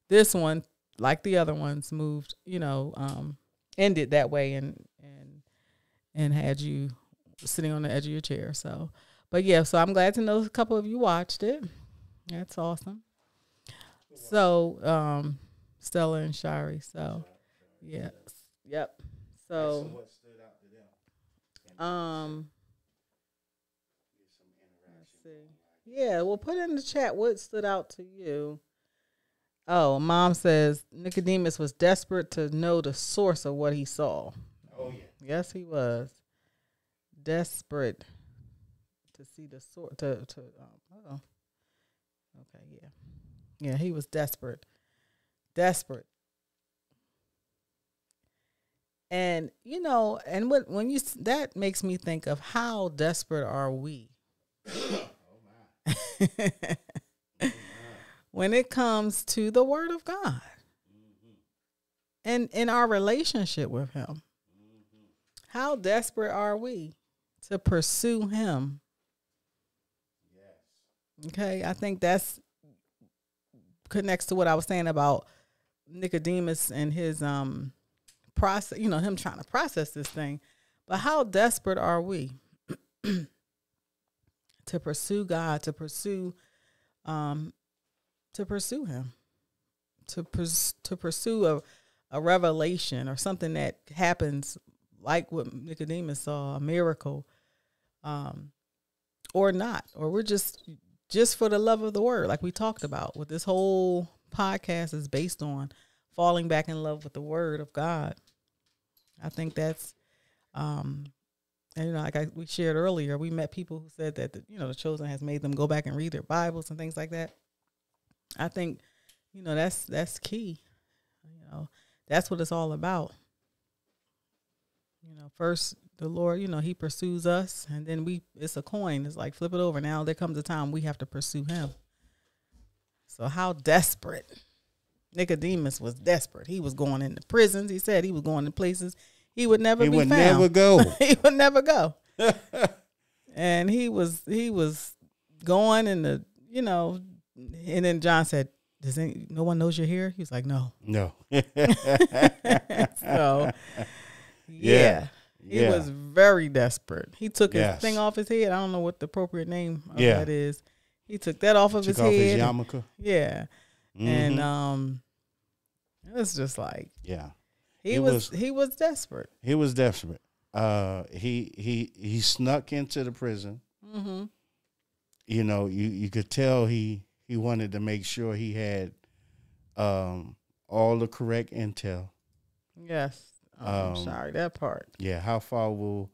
this one, like the other ones, moved, you know, um, ended that way and and and had you sitting on the edge of your chair. So, but yeah, so I'm glad to know a couple of you watched it. That's awesome. So, um, Stella and Shari. So, yeah, yep. So, um, let's see. Yeah, well, put in the chat what stood out to you. Oh, mom says Nicodemus was desperate to know the source of what he saw. Oh yeah. Yes, he was desperate to see the source. To to um, oh, okay, yeah, yeah, he was desperate, desperate. And you know, and what when you that makes me think of how desperate are we? when it comes to the word of God and in our relationship with him. How desperate are we to pursue him? Yes. Okay, I think that's connects to what I was saying about Nicodemus and his um process, you know, him trying to process this thing. But how desperate are we to pursue God, to pursue um to pursue him, to pers- to pursue a a revelation or something that happens like what Nicodemus saw, a miracle, um, or not, or we're just just for the love of the word, like we talked about. What this whole podcast is based on, falling back in love with the word of God. I think that's, um, and you know, like I, we shared earlier, we met people who said that the, you know the chosen has made them go back and read their Bibles and things like that. I think, you know, that's that's key. You know, that's what it's all about. You know, first the Lord, you know, He pursues us, and then we. It's a coin. It's like flip it over. Now there comes a time we have to pursue Him. So how desperate Nicodemus was desperate. He was going into prisons. He said he was going to places he would never be found. He be would found. never go. he would never go. and he was he was going in the you know, and then John said, "Does any, no one knows you're here?" He was like, "No." No. so yeah, Yeah. he Yeah. was very desperate. He took his thing off his head. I don't know what the appropriate name of Yeah. that is. He took that off of Took his off his head. yarmulke. yeah, and Mhm. um, it was just like yeah. He, He was, was- he was desperate. He was desperate. Uh, he he he snuck into the prison. Mm-hmm. You know, you you could tell he he wanted to make sure he had um all the correct intel. Yes, oh, I'm Um, sorry that part. Yeah, how far will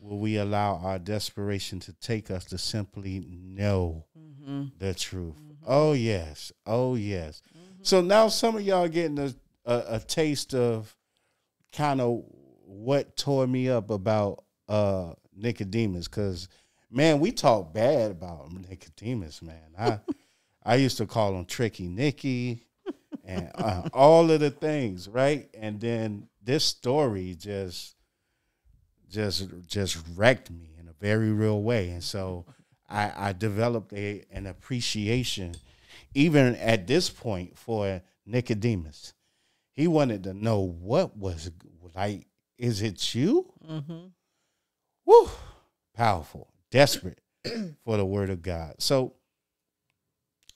will we allow our desperation to take us to simply know Mm-hmm. the truth? Oh yes, oh yes. So now some of y'all getting a a, a taste of kind of what tore me up about uh Nicodemus, because man, we talk bad about Nicodemus, man. I I used to call him Tricky Nicky and uh, all of the things, right? And then this story just just just wrecked me in a very real way, and so I, I developed a an appreciation, even at this point, for Nicodemus. He wanted to know what was like. Is it you? Mm-hmm. Woo! Powerful, desperate for the word of God. So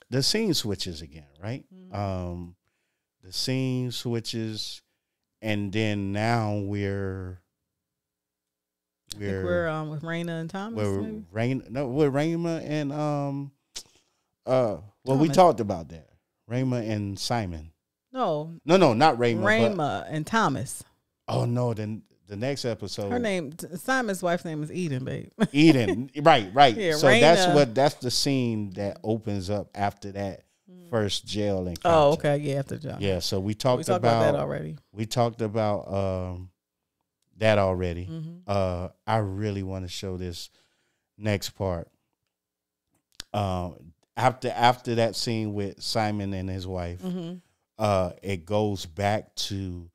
the scene switches again, right? Um, the scene switches, and then now we're I think we're um with Raina and Thomas. we're maybe? Rain no we're Ramah and um uh well we talked about that. Ramah and Simon. No, No, no, not Ramah. but- and Thomas. oh no, then the next episode Her name, Simon's wife's name is Eden, babe. Eden. right, right. Yeah, so that's what that's the scene that opens up after that first jail encounter. oh, okay, yeah, after jail. Yeah, so we talked, we talked about, about, that already. we talked about um that already. hmm uh I really want to show this next part. Um after after that scene with Simon and his wife, hmm uh it goes back to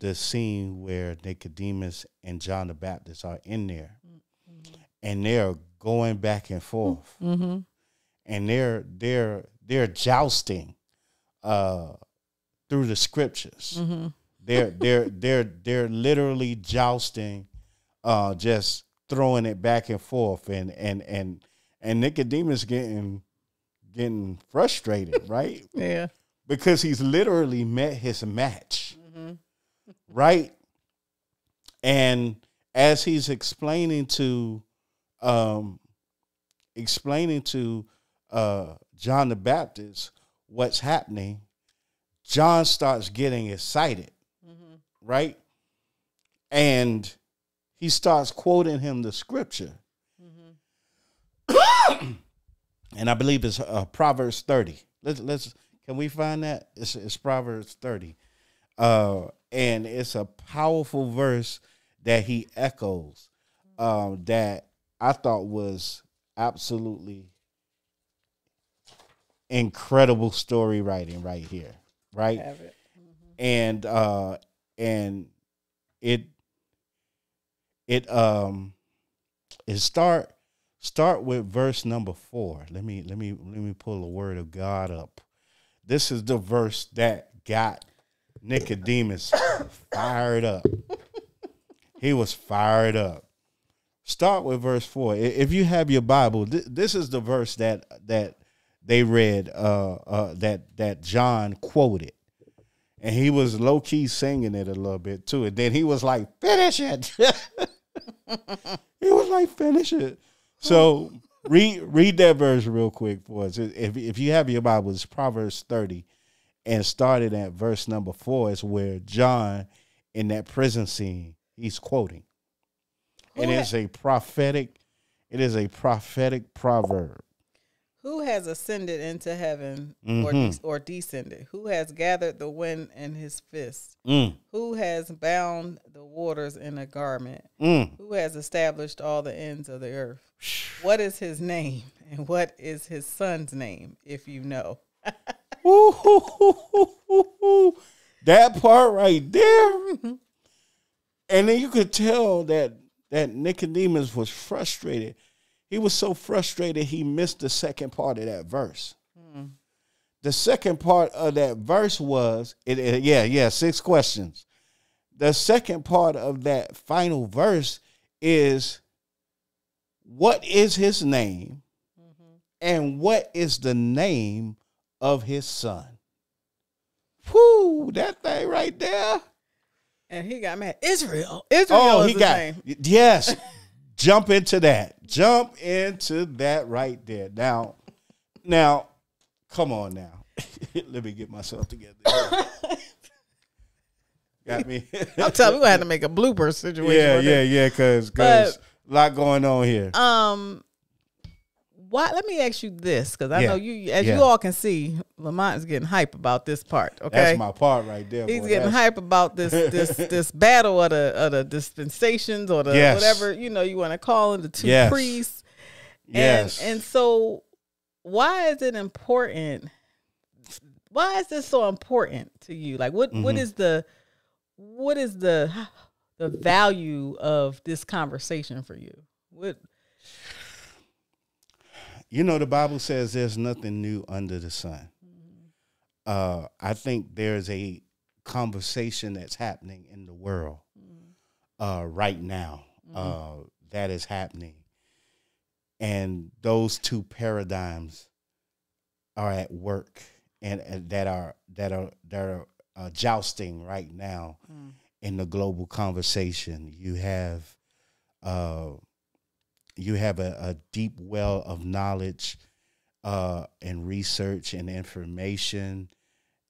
the scene where Nicodemus and John the Baptist are in there. And they're going back and forth. hmm And they're they're they're jousting uh, through the scriptures. They're they're they're they're literally jousting, uh, just throwing it back and forth, and and and and Nicodemus getting getting frustrated, right? Yeah. Because he's literally met his match, right? And as he's explaining to, um, explaining to uh, John the Baptist what's happening, John starts getting excited, right? And he starts quoting him the scripture. and I believe it's uh, Proverbs 30. Let's let's can we find that? It's, it's Proverbs 30. Uh, and it's a powerful verse that he echoes um, that I thought was absolutely incredible story writing right here, right? It. and uh and it it um it start start with verse number four let me let me let me pull the word of god up this is the verse that got nicodemus fired up he was fired up start with verse four if you have your bible th- this is the verse that that they read uh uh that that john quoted and he was low key singing it a little bit too. And then he was like, "Finish it." he was like, "Finish it." So read read that verse real quick for us. If if you have your Bible, it's Proverbs thirty, and started at verse number four is where John, in that prison scene, he's quoting, and Who it's a prophetic. It is a prophetic proverb. Who has ascended into heaven or, Mhm. de- or descended? Who has gathered the wind in his fist? Mm, Who has bound the waters in a garment? mm. Who has established all the ends of the earth? What is his name? And what is his son's name, if you know? That part right there. And then you could tell that that Nicodemus was frustrated. He was so frustrated he missed the second part of that verse. Hmm. The second part of that verse was it, it- yeah, yeah, six questions. The second part of that final verse is what is his name mm-hmm. and what is the name of his son? Whoo, that thing right there. And he got mad. Israel. Israel Oh, is he got name. yes. Jump into that. Jump into that right there. Now, now, come on now. Let me get myself together. got me. I'm telling you, we had to make a blooper situation. yeah, yeah, yeah. Cause, cause a lot going on here. Um, why? Let me ask you this, because I Yeah. know you, as Yeah. you all can see, Lamont is getting hype about this part. Okay, That's my part right there. He's boy. getting That's- hype about this this this battle of the of the dispensations or the Yes. whatever you know you want to call them, the two Yes. priests. Yes. And and so why is it important? Why is this so important to you? Like what what Mm-hmm. is the what is the the value of this conversation for you? What you know the bible says there's nothing new under the sun. Uh i think there's a conversation that's happening in the world uh right now uh that is happening. And those two paradigms are at work and, and that are that are that are uh, jousting right now in the global conversation. You have uh you have a, a deep well of knowledge uh, and research and information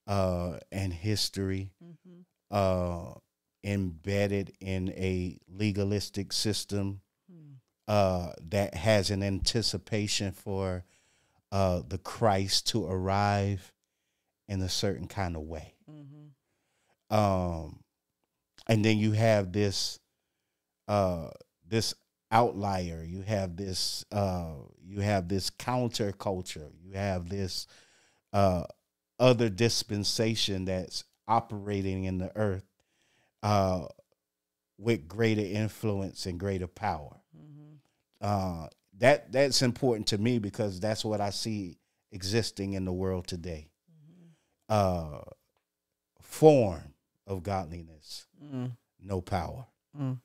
uh, and history uh, embedded in a legalistic system uh, that has an anticipation for uh, the Christ to arrive in a certain kind of way. Um, and then you have this uh, this outlier. You have this uh, you have this counterculture. You have this uh, other dispensation that's operating in the earth uh, with greater influence and greater power. Uh, that that's important to me because that's what I see existing in the world today. uh, form of godliness, Mm, no power. mm,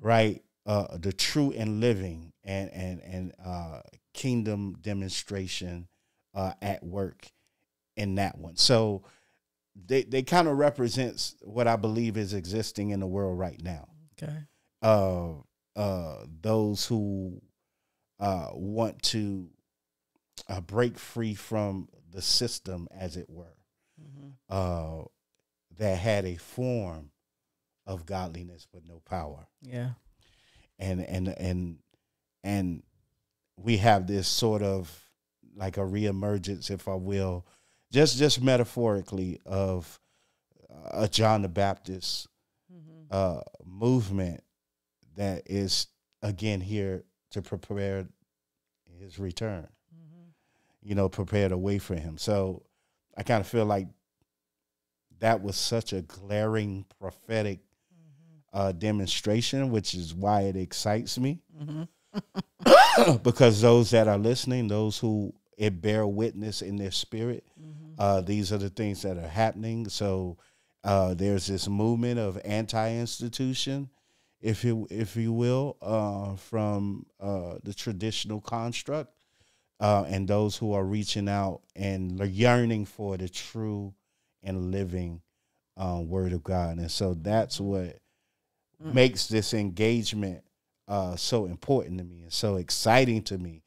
Right, uh, the true and living and and and uh, kingdom demonstration uh, at work in that one. So they they kind of represents what I believe is existing in the world right now. okay. uh, uh, those who uh, want to uh, break free from the system, as it were, Mm-hmm. uh, that had a form of godliness but no power, Yeah. And and and and we have this sort of like a reemergence, if I will, just just metaphorically of a John the Baptist Mm-hmm. uh, movement that is again here to prepare his return. You know, prepare the way for him. So I kind of feel like that was such a glaring prophetic uh, demonstration, which is why it excites me. because those that are listening, those who it bear witness in their spirit, uh, these are the things that are happening. So uh, there's this movement of anti-institution, if you if you will, uh, from uh, the traditional construct, uh, and those who are reaching out and yearning for the true and living uh, Word of God, and so that's what makes this engagement uh, so important to me and so exciting to me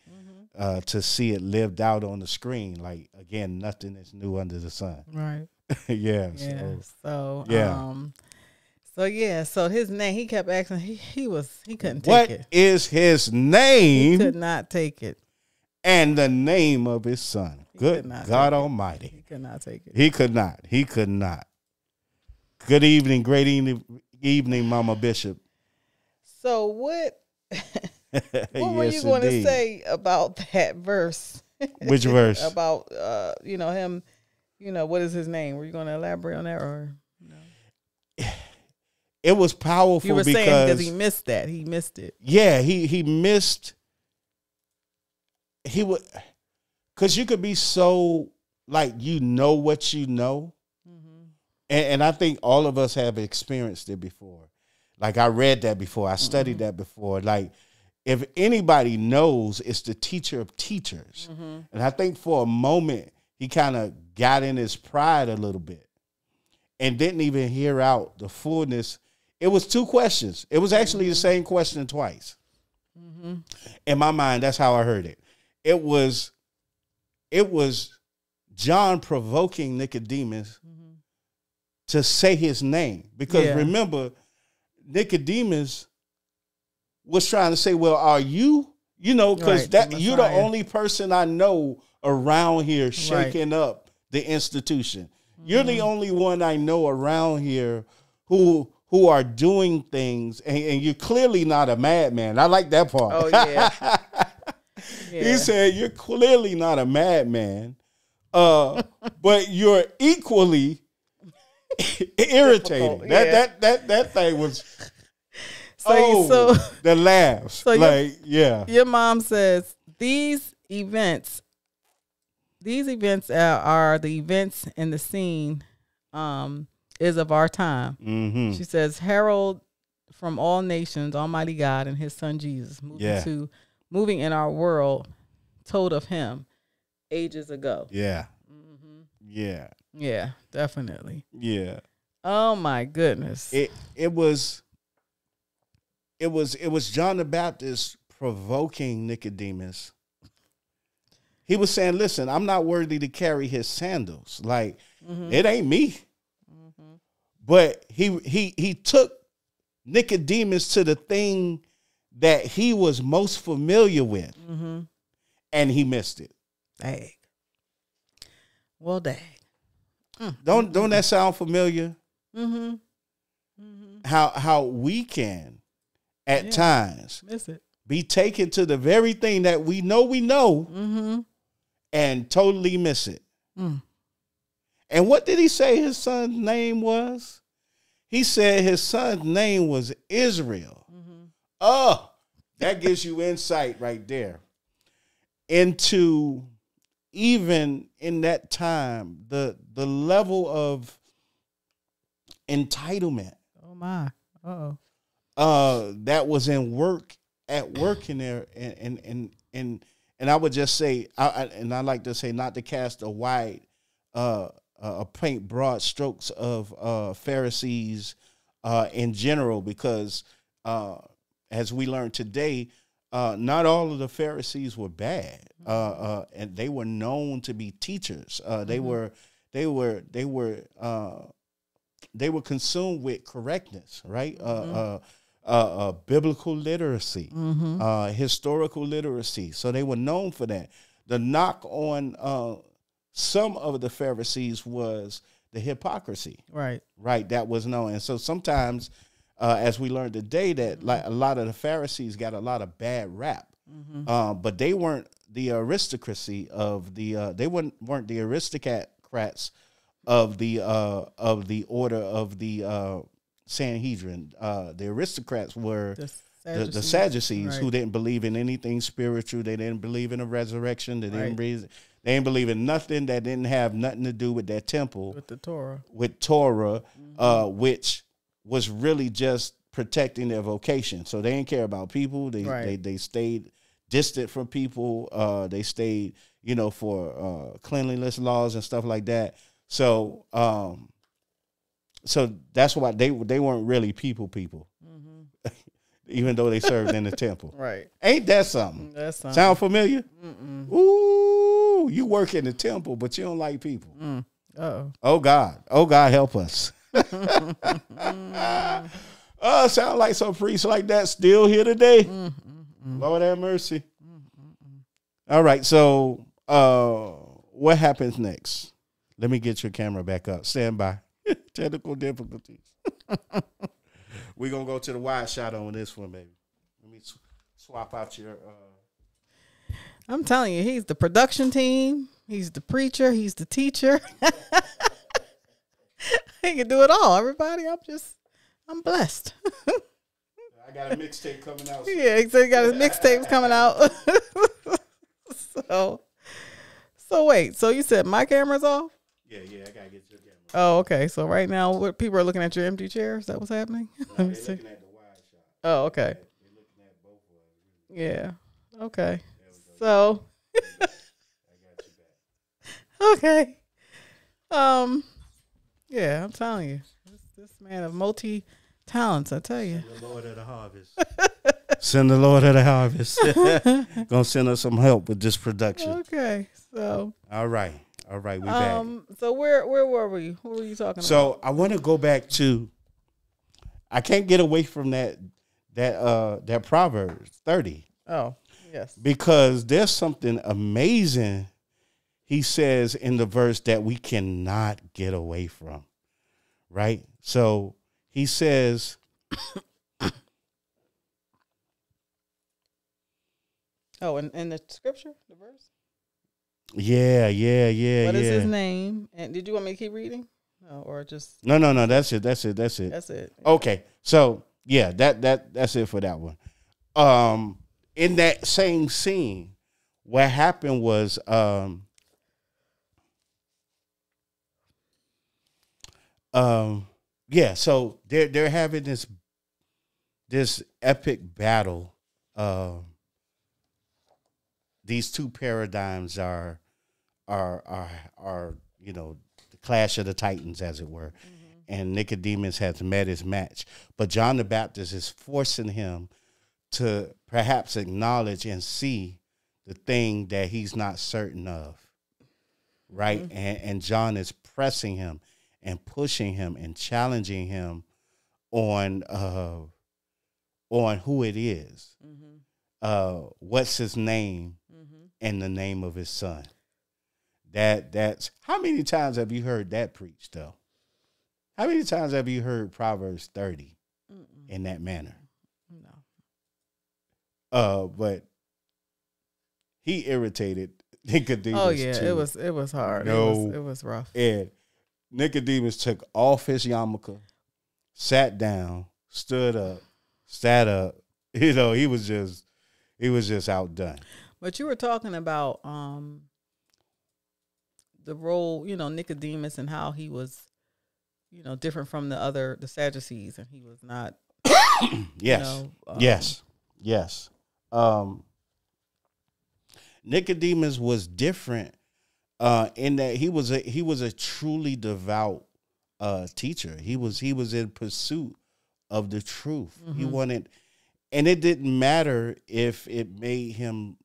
uh, to see it lived out on the screen. Like again, nothing is new under the sun. Right. yeah. Yeah. So So Yeah. um so yeah, so his name he kept asking he, he was he couldn't take what What is his name? He could not take it. and the name of his son? He Good God it. Almighty. He could not take it. He could not. He could not. Good evening, great evening, evening, Mama Bishop. So what what were you going to say about that verse? Which verse? about uh you know him you know what is his name? Were you going to elaborate on that or no? It was powerful you were saying because because he missed that. He missed it. yeah, he he missed. He would, cause you could be so like you know what you know, and, and I think all of us have experienced it before. Like I read that before, I studied mm-hmm. that before. Like if anybody knows, it's the teacher of teachers, mm-hmm. and I think for a moment he kind of got in his pride a little bit, and didn't even hear out the fullness. It was two questions. It was actually the mm-hmm. same question twice. In my mind that's how i heard it. It was it was john provoking nicodemus to say his name because Yeah. remember nicodemus was trying to say well are you you know because Right, that you're the only person i know around here shaking up the institution you're the Mm-hmm. only one i know around here who who are doing things and, and you're clearly not a madman i like that part Oh yeah. he Yeah. said, "You're clearly not a madman, uh, but you're equally irritating." Difficult, That that that that thing was. So oh, so the laughs, So like yeah, your mom says these events these events are, are the events in the scene um is of our time hmm she says herald from all nations almighty god and his son jesus moving Yeah. to moving in our world told of him ages ago yeah, Mm-hmm. Yeah, yeah definitely yeah. oh my goodness It it was. It was it was John the Baptist provoking Nicodemus. He was saying, "Listen, I'm not worthy to carry his sandals. Like Mm-hmm. it ain't me." But he he he took Nicodemus to the thing that he was most familiar with, mm-hmm. and he missed it. dang well dang Don't don't that sound familiar? mm-hmm How how we can at Yeah. times miss it be taken to the very thing that we know we know mm-hmm and totally miss it. Mm. And what did he say his son's name was? He said his son's name was Israel. Oh, that gives you insight right there into even in that time, the the level of entitlement Oh my. Oh. uh that was in work at work in there and and and and, and I would just say I, I and I like to say not to cast a wide uh uh paint broad strokes of uh Pharisees uh in general because uh as we learned today uh not all of the Pharisees were bad uh uh and they were known to be teachers uh they were they were they were uh they were consumed with correctness, right? Uh, uh, uh, uh, biblical literacy, uh, historical literacy. So they were known for that. The knock on uh, some of the Pharisees was the hypocrisy, Right. right? That was known. And so sometimes, uh, as we learned today, that like a lot of the Pharisees got a lot of bad rap, uh, but they weren't the aristocracy of the. Uh, they weren't weren't the aristocrats of the uh, of the order of the uh, Sanhedrin. Uh, the aristocrats were The the, the Sadducees. Sadducees who didn't believe in anything spiritual. They didn't believe in a resurrection. They didn't Right. believe, they didn't believe in nothing that didn't have nothing to do with that temple with the Torah. with Torah, Mm-hmm. uh, which was really just protecting their vocation. So they didn't care about people. They Right. they, they stayed distant from people. Uh, they stayed, you know, for uh, cleanliness laws and stuff like that. So um, so that's why they they weren't really people people, even though they served in the temple. Mm-hmm. Right. Ain't that something? That's something. Sound familiar? Ooh, you work in the temple, but you don't like people. oh. Oh God. Oh God, help us. Uh, sound like some priests like that still here today. Lord have mercy. All right, so uh what happens next? Let me get your camera back up. Stand by. Technical difficulties. We're gonna go to the wide shot on this one, baby. Let me sw- swap out your uh I'm telling you, he's the production team. He's the preacher. He's the teacher. he can do it all. Everybody, I'm just, I'm blessed. I got a mixtape coming out. yeah, so he got his mixtapes coming out. so, so wait. So you said my camera's off? Yeah, yeah, I gotta get your camera. Oh, okay. So right now, what people are looking at your empty chair? Is that what's happening? Let me see. looking at the wide shot. Oh, okay. They're looking at both of us. Yeah. Okay. So. I got you back. okay. Um. Yeah, I'm telling you, this, this man of multi talents. I tell you. The Lord of the harvest. send the Lord of the harvest. Gonna send us some help with this production. Okay. So. All right. All right, we back. Um. So where where were we? What were you talking about? So I want to go back to. I can't get away from that that uh that Proverbs thirty. Oh Yes. because there's something amazing he says in the verse that we cannot get away from. Right? So he says, Oh, and in the scripture, the verse. Yeah, yeah, yeah, What yeah. is his name? And did you want me to keep reading? No, or just No, no, no. That's it. That's it. That's it. that's it. Okay. So yeah, that that that's it for that one. Um, in that same scene, what happened was um, um, yeah. So they're they're having this this epic battle. Um, these two paradigms are are are are you know the clash of the titans, as it were and Nicodemus has met his match. But John the Baptist is forcing him to perhaps acknowledge and see the thing that he's not certain of. Right? And, and John is pressing him and pushing him and challenging him on uh on who it is. Uh what's his name and the name of his son. That that's how many times have you heard that preached though? How many times have you heard Proverbs 30 in that manner? No. Uh, but he irritated Nicodemus. Oh yeah, too. it was it was hard. It No. was it was rough. And Nicodemus took off his yarmulke, sat down, stood up, sat up. You know, he was just he was just outdone. But you were talking about um the role, you know, Nicodemus and how he was, you know, different from the other the Sadducees, and he was not. yes, know, um, yes, yes. Um, Nicodemus was different uh, in that he was a he was a truly devout uh, teacher. He was he was in pursuit of the truth. He Mhm. wanted, and it didn't matter if it made him.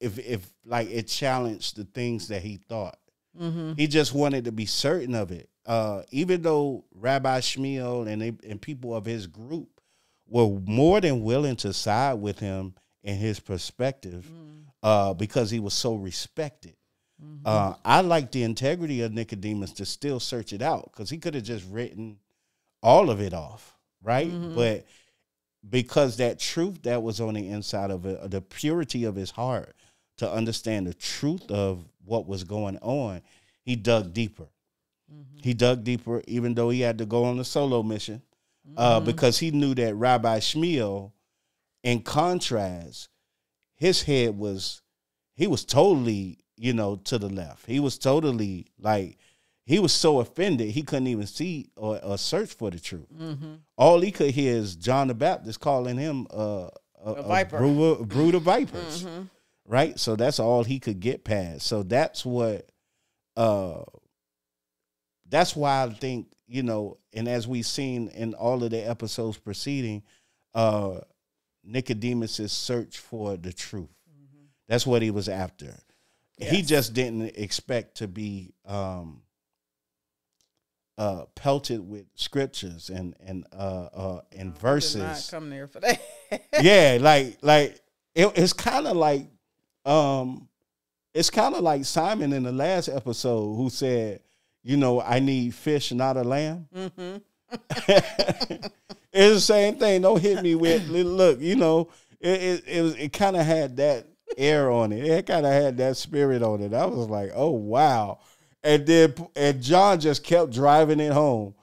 If if like it challenged the things that he thought, Mm-hmm. he just wanted to be certain of it. Uh, even though Rabbi Shmuel and they, and people of his group were more than willing to side with him in his perspective, uh, because he was so respected. Uh, I like the integrity of Nicodemus to still search it out because he could have just written all of it off, right? But because that truth that was on the inside of it, the purity of his heart to understand the truth of what was going on, he dug deeper. He dug deeper, even though he had to go on a solo mission, uh, because he knew that Rabbi Shmuel, in contrast, his head was he was totally, you know, to the left. He was totally like he was so offended he couldn't even see or, or search for the truth. All he could hear is John the Baptist calling him uh, a, a, viper. brood, a brood of vipers, right? So that's all he could get past. So that's what, uh, that's why I think you know, and as we've seen in all of the episodes preceding, uh, Nicodemus's search for the truth. That's what he was after. He just didn't expect to be um, uh, pelted with scriptures and and uh, uh, and not verses. come there for that. yeah, like like it, it's kind of like um, it's kind of like Simon in the last episode who said, you know, I need fish, not a lamb. hmm it's the same thing. Don't hit me with look. You know, it it, it was it kind of had that air on it. It kind of had that spirit on it. I was like, oh wow. And then and John just kept driving it home.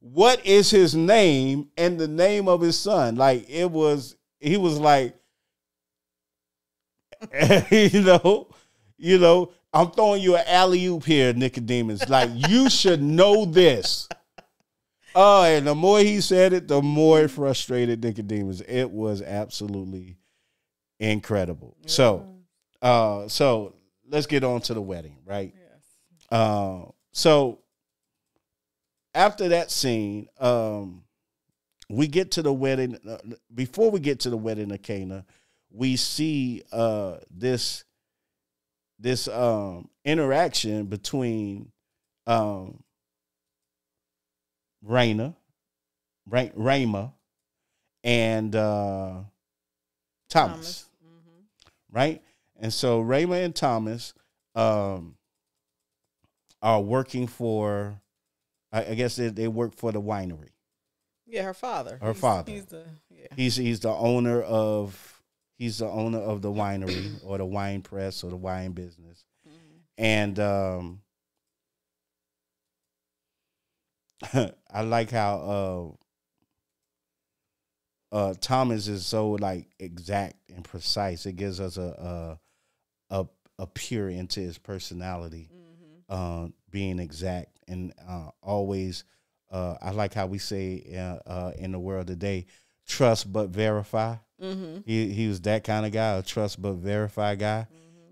What is his name and the name of his son? Like it was. He was like, you know, you know. I'm throwing you an alley oop here, Nicodemus. Like you should know this. Oh, and the more he said it, the more it frustrated Nicodemus. It was absolutely incredible. So, uh, so let's get on to the wedding, right? Yes. Uh, so after that scene, um, we get to the wedding. Uh, before we get to the wedding of Cana, we see uh, this this um, interaction between um, Raina, Ra- Ramah, and uh, Thomas, Mhm. right? And so Ramah and Thomas um, are working for, I, I guess they, they work for the winery. Yeah, her father. Her He's- father. He's the yeah. He's he's the owner of he's the owner of the winery or the wine press or the wine business, Mhm. and um, I like how uh, uh, Thomas is so like exact and precise. It gives us a a a, a peer into his personality, Mhm. uh, being exact and uh, always. Uh, I like how we say uh, uh, in the world today, trust but verify. Mhm. He he was that kind of guy, a trust but verify guy.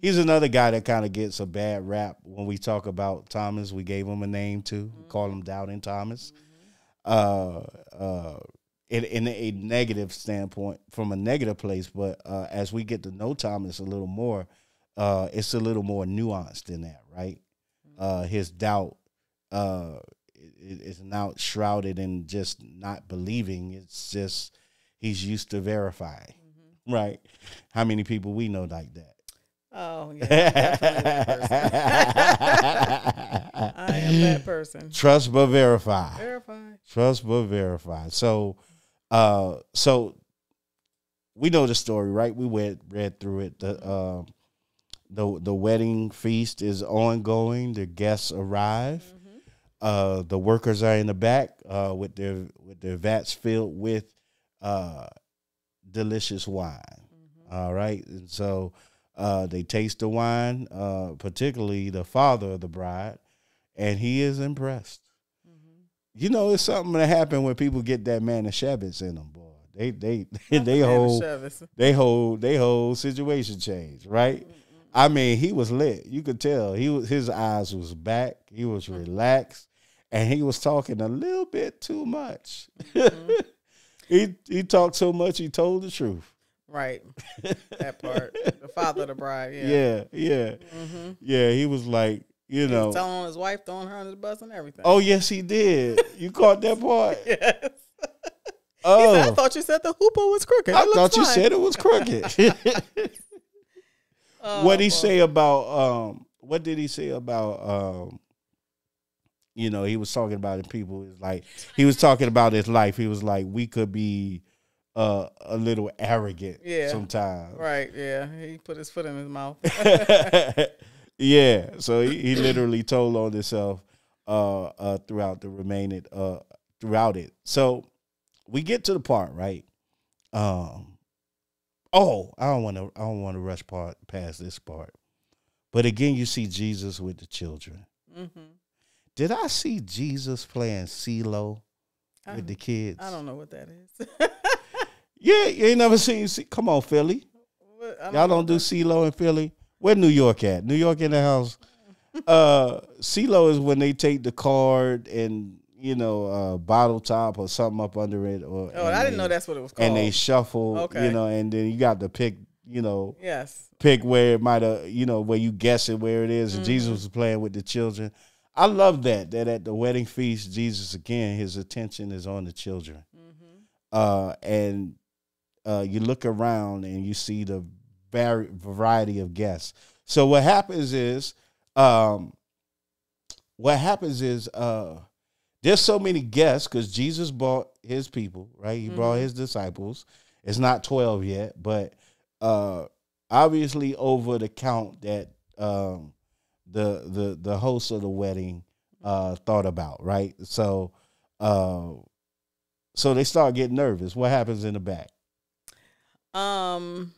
He's another guy that kind of gets a bad rap when we talk about Thomas. We gave him a name too. We call him Doubting Thomas. Uh, uh, in, in a negative standpoint, from a negative place, but uh, as we get to know Thomas a little more, uh, it's a little more nuanced than that, right? Uh, his doubt uh, is not shrouded in just not believing. It's just he's used to verifying, right? How many people we know like that? Oh yeah, I'm definitely that person. I am that person. Trust but verify. Verify. Trust but verify. So, uh, so we know the story, right? We read read through it. The um, the the wedding feast is ongoing. The guests arrive. Uh, the workers are in the back uh, with their with their vats filled with uh, delicious wine. All right, and so Uh, they taste the wine, uh, particularly the father of the bride, and he is impressed. You know, it's something that happen when people get that Manischewitz in them, boy. They they they hold Manischewitz. they hold they hold situation change, right? I mean, he was lit. You could tell he was his eyes was back. He was relaxed, and he was talking a little bit too much. he he talked so much. He told the truth. Right. That part. the father of the bride. Yeah. Yeah, yeah, yeah. He was like, you know, Telling his wife, throwing her under the bus and everything. oh yes, he did. You caught that part? yes. He Oh, said, I thought you said the chuppah was crooked. I thought you fine." said it was crooked. Oh, what he boy. say about um what did he say about um you know he was talking about it people is like he was talking about his life he was like we could be uh a little arrogant Yeah. sometimes Right. Yeah. He put his foot in his mouth. yeah so he, he literally told on himself uh uh throughout the remaining uh throughout it so we get to the part right um oh i don't want to i don't want to rush part past this part but again you see jesus with the children hmm did i see jesus playing CeeLo with the kids I don't know what that is. yeah you ain't never seen C- come on philly I Y'all don't do CeeLo in Philly. Where New York at? New York in the house. Uh, CeeLo is when they take the card and you know uh, bottle top or something up under it. Or Oh, I didn't they- know that's what it was called. And they shuffle, Okay. you know, and then you got to pick, you know, yes. pick where it might have, you know, where you guess it where it is. And Mm-hmm. Jesus was playing with the children. I love that. That at the wedding feast, Jesus again, his attention is on the children. Mm-hmm. Uh, and uh, you look around and you see the vari- variety of guests. So what happens is, um, what happens is, uh, there's so many guests because Jesus brought his people, right? He brought his disciples. It's not twelve yet, but uh, obviously over the count that um, the the the host of the wedding uh, thought about, right? So, uh, so they start getting nervous. What happens in the back? Um,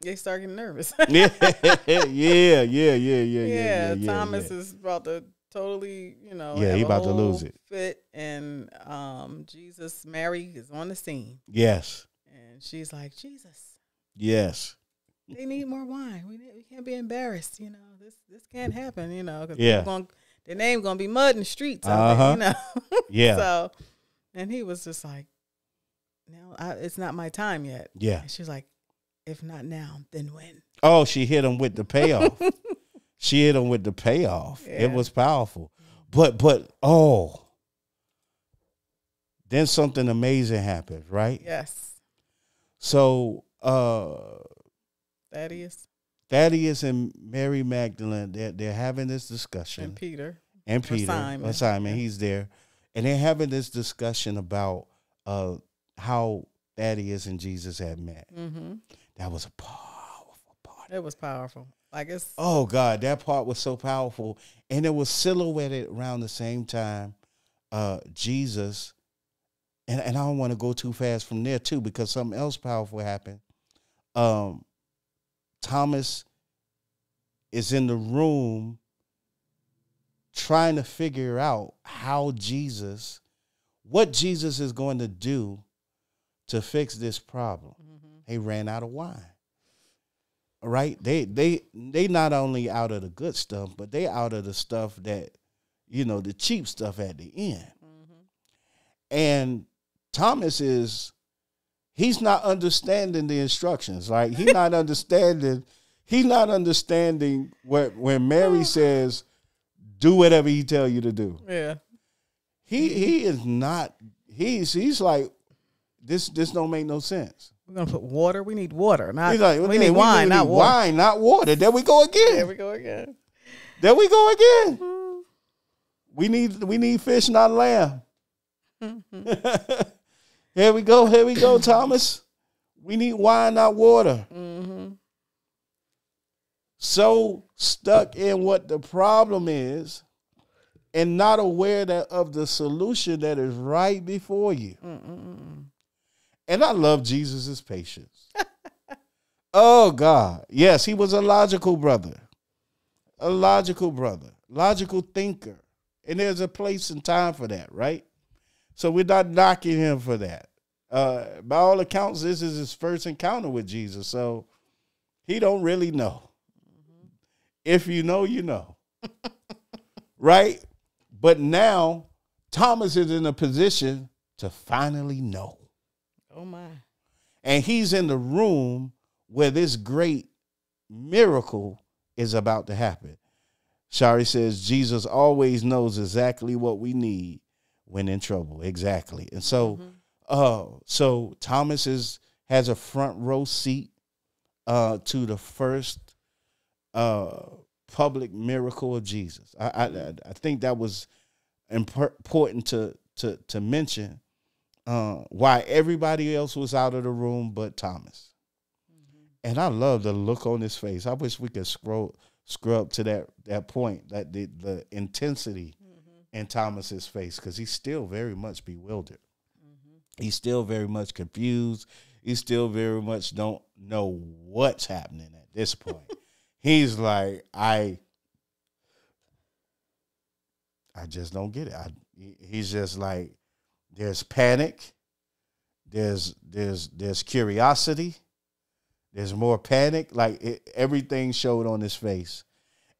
they start getting nervous. yeah, yeah, yeah, yeah, yeah, yeah. Yeah, Thomas yeah. is about to totally, you know, yeah, he about to lose it. Fit and um, Jesus Mary is on the scene. Yes, and she's like Jesus. Yes, they need more wine. We we can't be embarrassed. You know, this this can't happen. You know, because yeah, gonna, their name gonna be mud in the streets. Uh huh. You uh-huh. know. yeah. So, and he was just like, "No, I, it's not my time yet." yeah. And she's like, "If not now, then when?" Oh, she hit him with the payoff. she hit him with the payoff. Yeah. It was powerful. But but oh. Then something amazing happened, right? Yes, So uh Thaddeus Thaddeus and Mary Magdalene, they're they're having this discussion. and Peter. and Peter, Simon. Simon, he's there, and they're having this discussion about uh, how Thaddeus and Jesus had met. Mm-hmm. That was a powerful part. It was powerful. Like it's Oh God, that part was so powerful, and it was silhouetted around the same time. Uh, Jesus, and and I don't want to go too fast from there too because something else powerful happened. Um, Thomas is in the room trying to figure out how Jesus, what Jesus is going to do to fix this problem. Mm-hmm. They ran out of wine. Right? They they they not only out of the good stuff, but they out of the stuff that, you know, the cheap stuff at the end. Mm-hmm. And Thomas is he's not understanding the instructions. Like he's not understanding, he's not understanding what when Mary says, do whatever he tell you to do. yeah. He he is not he's he's like this this don't make no sense. We're gonna put water. We need water. Not like, we "Yeah, need wine, not need water. Wine, not water. There we go again. There we go again. There we go again. We need we need fish, not lamb. here we go. Here we go, Thomas. We need wine, not water. Mm-hmm. So stuck in what the problem is, and not aware that of the solution that is right before you. And I love Jesus' patience. Oh God. Yes, he was a logical brother. A logical brother. Logical thinker. And there's a place and time for that, right? So we're not knocking him for that. Uh, by all accounts, this is his first encounter with Jesus. So he don't really know. If you know, you know. right? But now Thomas is in a position to finally know. Oh my. And he's in the room where this great miracle is about to happen. Shari says Jesus always knows exactly what we need when in trouble. Exactly. And so Mm-hmm. uh so Thomas is has a front row seat uh to the first uh public miracle of Jesus. I I, I think that was important to to to mention Um, uh, why everybody else was out of the room but Thomas. Mm-hmm. And I love the look on his face. I wish we could scroll scrub to that that point, that the the intensity mm-hmm. in Thomas's face, because he's still very much bewildered. Mm-hmm. He's still very much confused. He still very much don't know what's happening at this point. he's like, I I just don't get it. I, he's just like, there's panic, there's there's there's curiosity, there's more panic. Like it, everything showed on his face,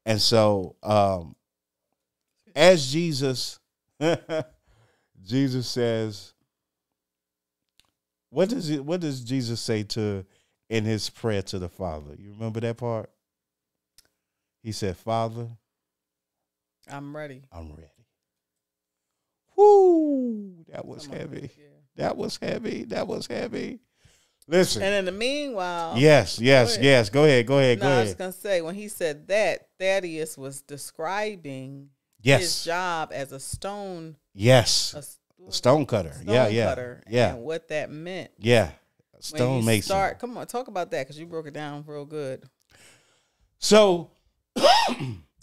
and so um, as Jesus, Jesus says, what does it? What does Jesus say to in his prayer to the Father? You remember that part? He said, "Father, I'm ready. I'm ready." Whoo! That was Come on. heavy. Yeah. That was heavy. That was heavy. Listen. And in the meanwhile, yes, yes, ahead. yes. Go ahead. Go ahead. no, go I was gonna say when he said that, Thaddeus was describing yes. his job as a stone, Yes. a s- A stone cutter. stone yeah, yeah. cutter, Yeah. and what that meant. Yeah. When Stone you mason. start, come on, talk about that because you broke it down real good. So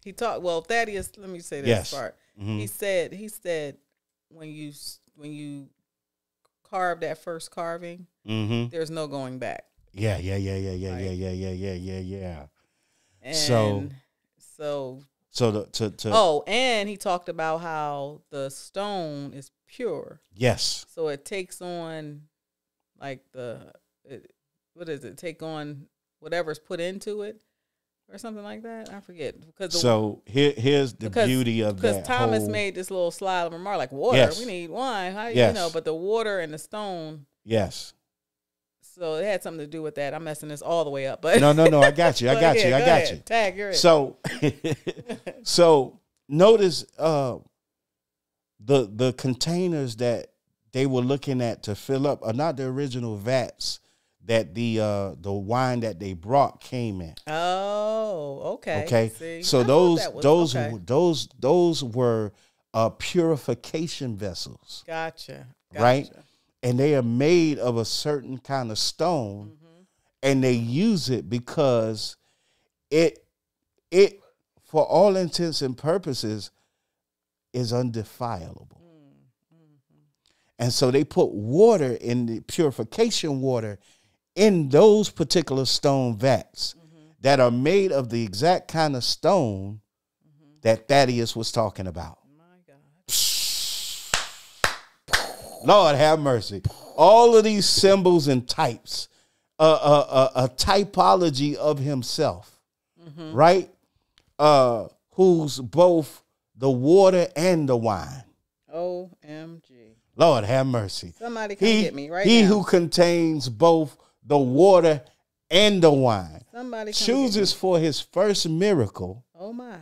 He talked. Well, Thaddeus. Let me say this Yes. part. mhm. He said. He said when you when you carve that first carving, Mhm. there's no going back. Yeah, yeah, yeah, yeah, yeah, Right. yeah, yeah, yeah, yeah, yeah, yeah. And So- so So the to to oh, and he talked about how the stone is pure, yes. so it takes on like the it, what is it? Take on whatever's put into it, or something like that. I forget because the, So here here's the because- beauty of because Thomas whole, made this little slide of remark like water. Yes. We need wine. How, Yes. You know, but the water and the stone. Yes. So it had something to do with that. I'm messing this all the way up, but No, no, no. I got you. I got yeah, you. I got ahead. you. Tag, you're it. So so notice uh the the containers that they were looking at to fill up are not the original vats that the uh the wine that they brought came in. oh, okay. Okay. See? So thought those was- those okay. those those were uh purification vessels, Gotcha. right? And they are made of a certain kind of stone Mm-hmm. and they use it because it it for all intents and purposes is undefilable. And so they put water in the purification water in those particular stone vats mm-hmm. that are made of the exact kind of stone mm-hmm. that Thaddeus was talking about. My God. Lord have mercy. All of these symbols and types, a, a, a, a typology of himself, mm-hmm. right? Uh, who's both the water and the wine. OMG. Lord have mercy. Somebody come He, get me right he now. who contains both the water and the wine Somebody chooses for his first miracle Oh my.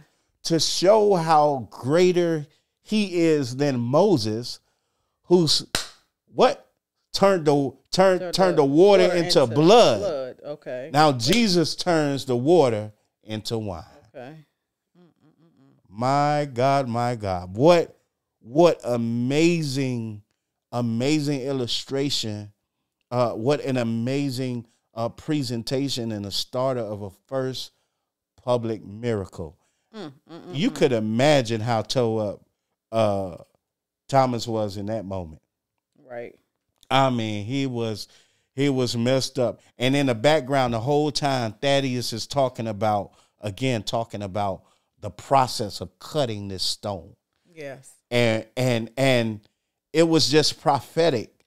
to show how greater he is than Moses, who's what turned the turn, Turned turned the water, into, blood. Blood. Okay. Now Jesus turns the water into wine. okay. My God, my God. What what amazing, amazing illustration. Uh, what an amazing uh, presentation and a starter of a first public miracle. Mm, You could imagine how toe up uh, Thomas was in that moment. Right. I mean, he was He was messed up. And in the background, the whole time, Thaddeus is talking about, again, talking about the process of cutting this stone. Yes. And and and it was just prophetic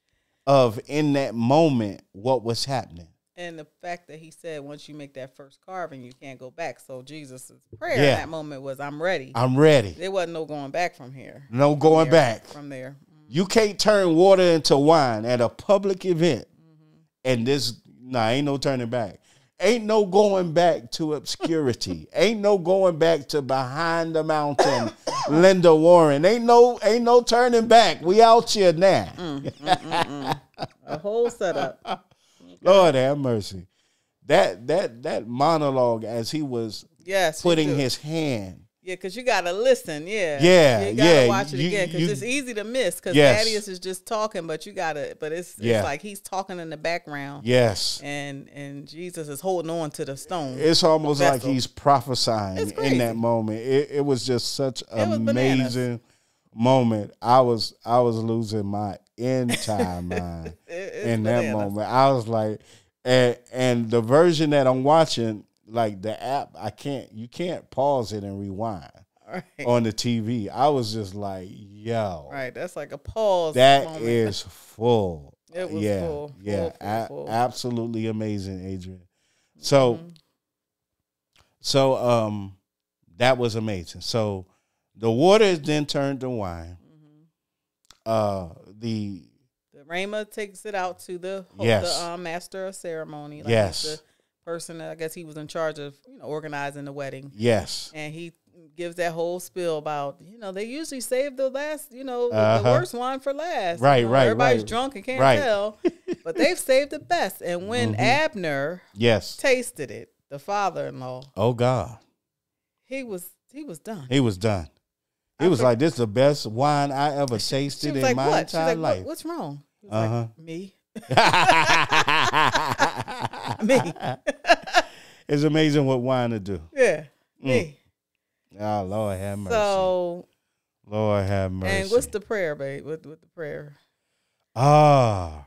of in that moment what was happening. And the fact that he said once you make that first carving, you can't go back. So Jesus' prayer Yeah. in that moment was, "I'm ready." I'm ready. there wasn't no going back from here. No From going there- back. from there. You can't turn water into wine at a public event. Mm-hmm. And this, nah, ain't no turning back. Ain't no going back to obscurity. ain't no going back to behind the mountain, Linda Warren. Ain't no, ain't no turning back. We out here now. Mm. mm, mm, mm A whole setup. Lord have mercy. That that that monologue as he was Yes. putting his hand. Yeah, because you gotta listen. Yeah, Yeah, You gotta yeah, watch it you- again because it's easy to miss. Because Yes. Thaddeus is just talking, but you gotta. But it's, Yeah. it's like he's talking in the background, Yes. and and Jesus is holding on to the stone. It's almost like he's prophesying in that moment. It, it was just such was amazing moment. I was I was losing my entire mind It- in that moment. I was like, and and the version that I'm watching, like the app, I can't you can't pause it and rewind Right. on the TV. I was just like, yo, Right. That's like a pause. that moment. is full. It was yeah, full, yeah, full, a- full. absolutely amazing, Adrian. So, Mm-hmm. so um, that was amazing. So, the water is then turned to wine. Mm-hmm. Uh, the the Ramah takes it out to the Yes. the um, master of ceremony. Like Yes. Person that I guess he was in charge of you know organizing the wedding. yes, and he gives that whole spiel about you know they usually save the last you know the, the Uh-huh. worst one for last Right, You know, right, everybody's right. drunk and can't Right. tell but they've saved the best and when Mhm. abner yes. tasted it the father-in-law Oh God, he was he was done he was done. He I was like, "This is the best wine I ever tasted in like my what entire like what, life." what's wrong he was Uh-huh. like me me it's amazing what wine will do. yeah Mm. me Oh Lord have mercy. so Lord have mercy. and what's the prayer babe with, with the prayer ah?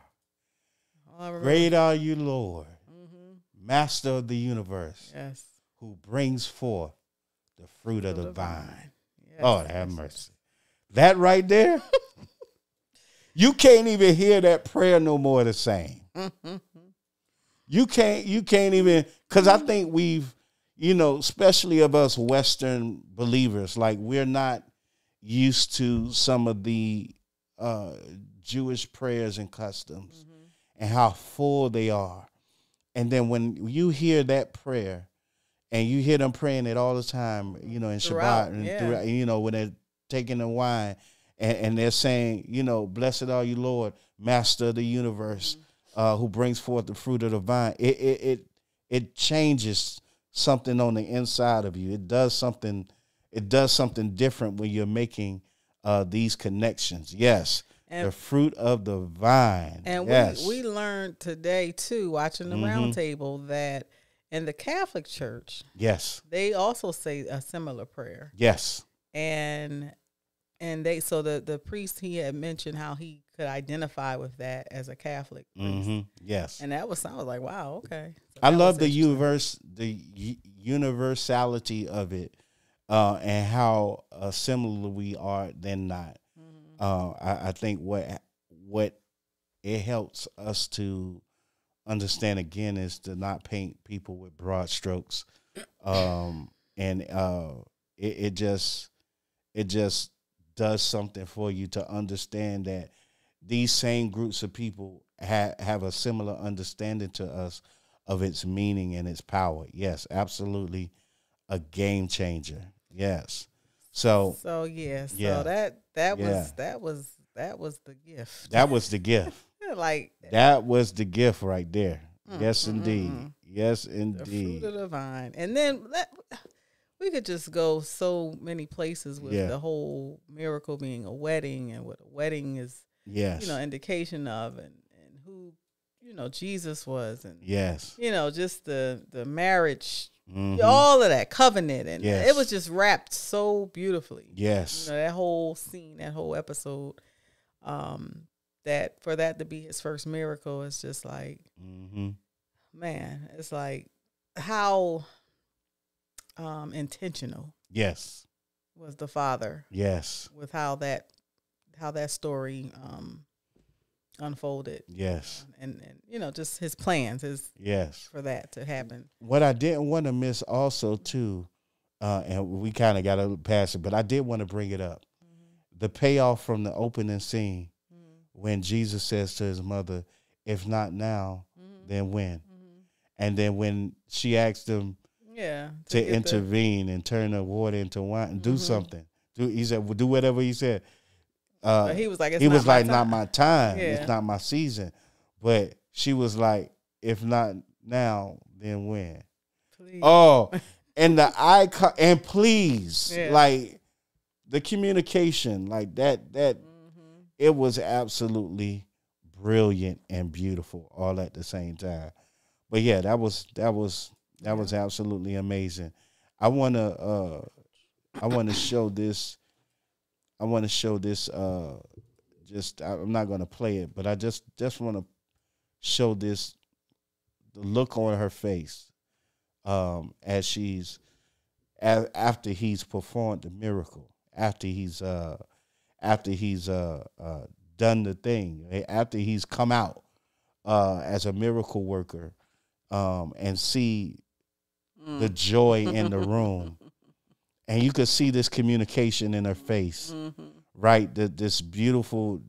Great are you, Lord, Mhm. Master of the universe, yes who brings forth the fruit of the of vine. Yes, Lord have mercy. That right there, you can't even hear that prayer no more the same. You can't. You can't even because I think we've, you know, especially of us Western believers, like we're not used to some of the uh, Jewish prayers and customs and how full they are. And then when you hear that prayer, and you hear them praying it all the time, you know, in Throughout, Shabbat and yeah. throughout, you know, when they're taking the wine and, and they're saying, you know, blessed are you, Lord, Master of the universe, uh, who brings forth the fruit of the vine. It it it it changes something on the inside of you. It does something. It does something different when you're making uh, these connections. Yes, And- the fruit of the vine. And yes. we, we learned today too, watching the Mhm. round table, that in the Catholic Church, yes, they also say a similar prayer. yes, And and they so the, the priest he had mentioned how he could identify with that as a Catholic priest. hmm yes. And that was I was like, wow, okay. So I love the universe, the universality of it, uh, and how uh, similar we are than not. Mhm. Uh, I, I think what what it helps us to understand again is to not paint people with broad strokes, um, and uh, it, it just it just does something for you to understand that these same groups of people ha- have a similar understanding to us of its meaning and its power. Yes, absolutely, a game changer. Yes. So So yeah, so Yeah. that that Yeah. was that was that was the gift. that was the gift. like That was the gift right there. Mm, yes, mm, mm, indeed. mm. Yes, the indeed. fruit of the vine. And then that, we could just go so many places with Yeah. the whole miracle being a wedding and what a wedding is, Yes. you know, indication of and, and who, you know, Jesus was and yes. you know, just the the marriage, Mhm. all of that covenant and Yes. it was just wrapped so beautifully. Yes. You know, that whole scene, that whole episode. Um that for that to be his first miracle is just like Mm-hmm. man, it's like how um intentional Yes. was the father Yes. with how that how that story um unfolded Yes. and and you know just his plans his Yes. for that to happen What I didn't want to miss also too, uh, and we kind of got to pass it, but I did want to bring it up. The payoff from the opening scene when Jesus says to his mother, "If not now, then when?" And then when she asked him yeah to the- intervene and turn the water into wine and do something, do he said, well, "Do whatever he said." Uh, he was like it's he not was my like, "Not my time. Yeah. It's not my season." But she was like, "If not now, then when?" Please. Oh, and the icon, and please, Yeah. like the communication, like that, that Mm-hmm. it was absolutely brilliant and beautiful all at the same time. But yeah, that was that was that was absolutely amazing. I wanna uh I wanna show this I wanna show this uh just I- I'm not gonna play it, but I just just wanna show this the look on her face um as she's a, after he's performed the miracle, after he's uh after he's uh, uh done the thing, eh, after he's come out uh as a miracle worker, um and see Mm. the joy in the room. And you could see this communication in her face, Mm-hmm. right? The, this beautiful,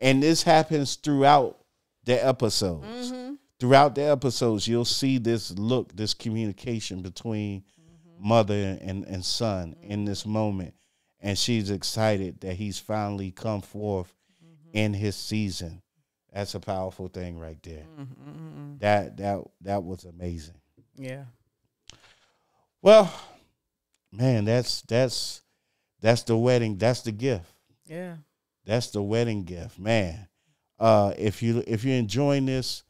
and this happens throughout the episodes Mm-hmm. throughout the episodes, you'll see this look, this communication between mother and, and son in this moment. And she's excited that he's finally come forth in his season. That's a powerful thing right there. Mm-hmm. That that that was amazing. yeah Well, man, that's that's that's the wedding. That's the gift. yeah That's the wedding gift, man. Uh, if you if you're enjoying this,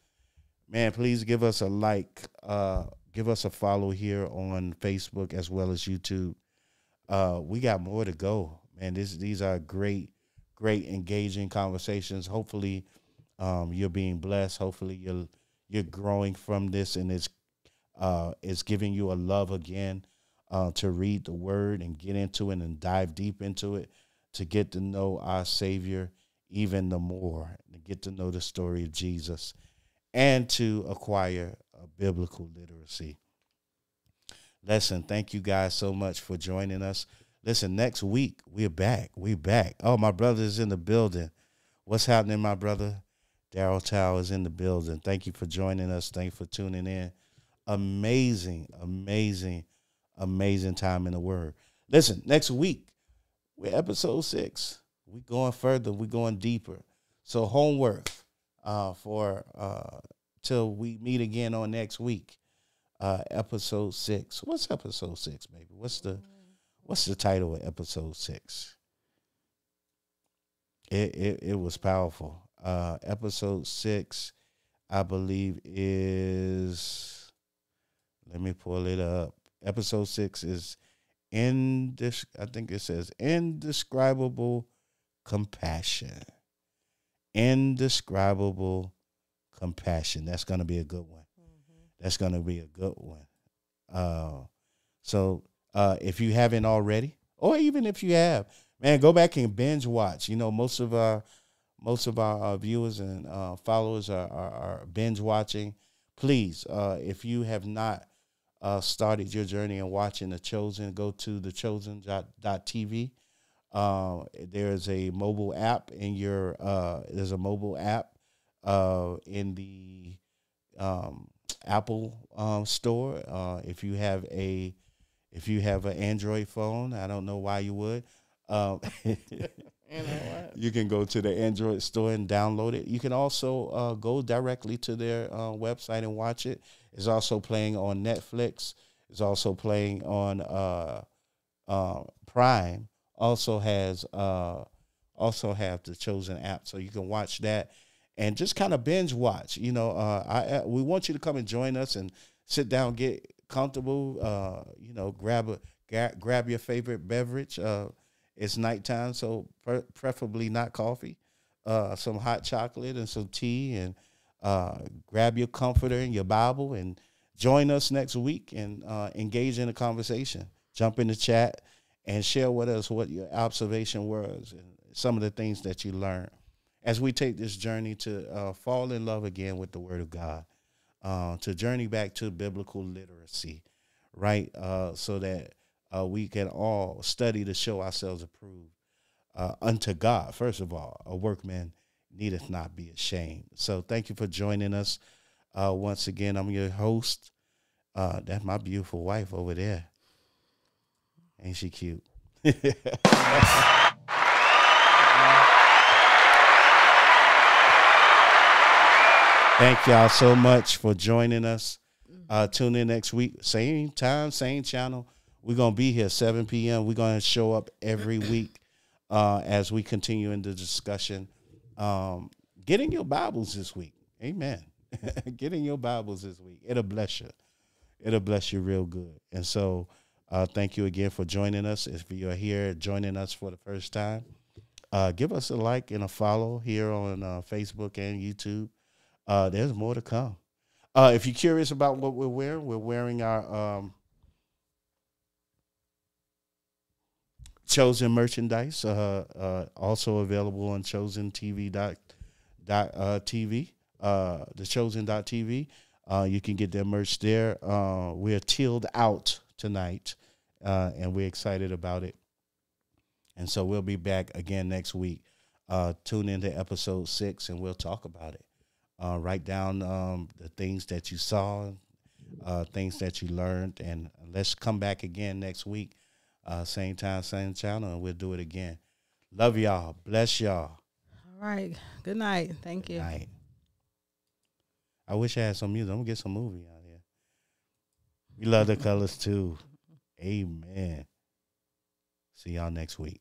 man, please give us a like. Uh, give us a follow here on Facebook as well as YouTube. Uh, we got more to go, man. This these are great, great engaging conversations. Hopefully, um, you're being blessed. Hopefully, you're you're growing from this, and it's uh, it's giving you a love again uh, to read the Word and get into it and dive deep into it to get to know our Savior even the more, to get to know the story of Jesus, and to acquire a biblical literacy. Listen, thank you guys so much for joining us. Listen, next week we're back. We're back. Oh, my brother is in the building. What's happening, my brother? Daryl Tower is in the building. Thank you for joining us. Thank you for tuning in. Amazing, amazing, amazing time in the Word. Listen, next week we're episode six. We're going further. we're going deeper. So homework uh, for uh, till we meet again on next week. Uh, episode six. What's episode six, baby? What's the what's the title of episode six? It it, it was powerful. Uh, episode six, I believe, is let me pull it up. Episode six is in this. I think it says indescribable compassion. Indescribable compassion. That's gonna be a good one. That's gonna be a good one. Uh, so uh, if you haven't already, or even if you have, man, go back and binge watch. You know, most of our most of our uh, viewers and uh, followers are, are, are binge watching. Please, uh, if you have not uh, started your journey in watching The Chosen, go to the chosen thechosen.tv. Uh, there's a mobile app in your uh, there's a mobile app uh, in the um, Apple um, store. Uh, if you have a if you have an Android phone, I don't know why you would. Um, You can go to the Android store and download it. You can also uh, go directly to their uh, website and watch it. It's also playing on Netflix. It's also playing on uh, uh, Prime. Also has uh, also have the Chosen app, so you can watch that and just kind of binge watch. You know, uh, I, I we want you to come and join us and sit down, get comfortable. You know, grab a gra- grab your favorite beverage. It's nighttime, so pre- preferably not coffee. uh, some hot chocolate and some tea, and uh, grab your comforter and your Bible, and join us next week and uh, engage in a conversation. Jump in the chat and share with us what your observation was and some of the things that you learned as we take this journey to uh, fall in love again with the Word of God, uh, to journey back to biblical literacy, right? Uh, so that uh, we can all study to show ourselves approved uh, unto God, first of all. A workman needeth not be ashamed. So thank you for joining us. Uh, once again, I'm your host. that's my beautiful wife over there. Ain't she cute? Thank y'all so much for joining us. Uh, tune in next week, same time, same channel. We're gonna be here 7 p.m. We're gonna show up every week uh, as we continue in the discussion. Um, getting your Bibles this week, Amen. getting your Bibles this week, it'll bless you. It'll bless you real good. And so, uh, thank you again for joining us. If you're here joining us for the first time, uh, give us a like and a follow here on uh, Facebook and YouTube. Uh, there's more to come. Uh, if you're curious about what we're wearing, we're wearing our um, chosen merchandise, uh, uh, also available on chosen TV dot, dot uh, TV, uh, the chosen dot TV. Uh, you can get their merch there. Uh, we're tilled out tonight, uh, and we're excited about it. And so we'll be back again next week. Uh, tune into episode six, and we'll talk about it. Uh, write down um, the things that you saw, uh, things that you learned, and let's come back again next week, uh, same time, same channel, and we'll do it again. Love y'all. Bless y'all. All right. Good night. Thank Good you. night. I wish I had some music. I'm gonna get some movie out here. We love the colors too. Amen. See y'all next week.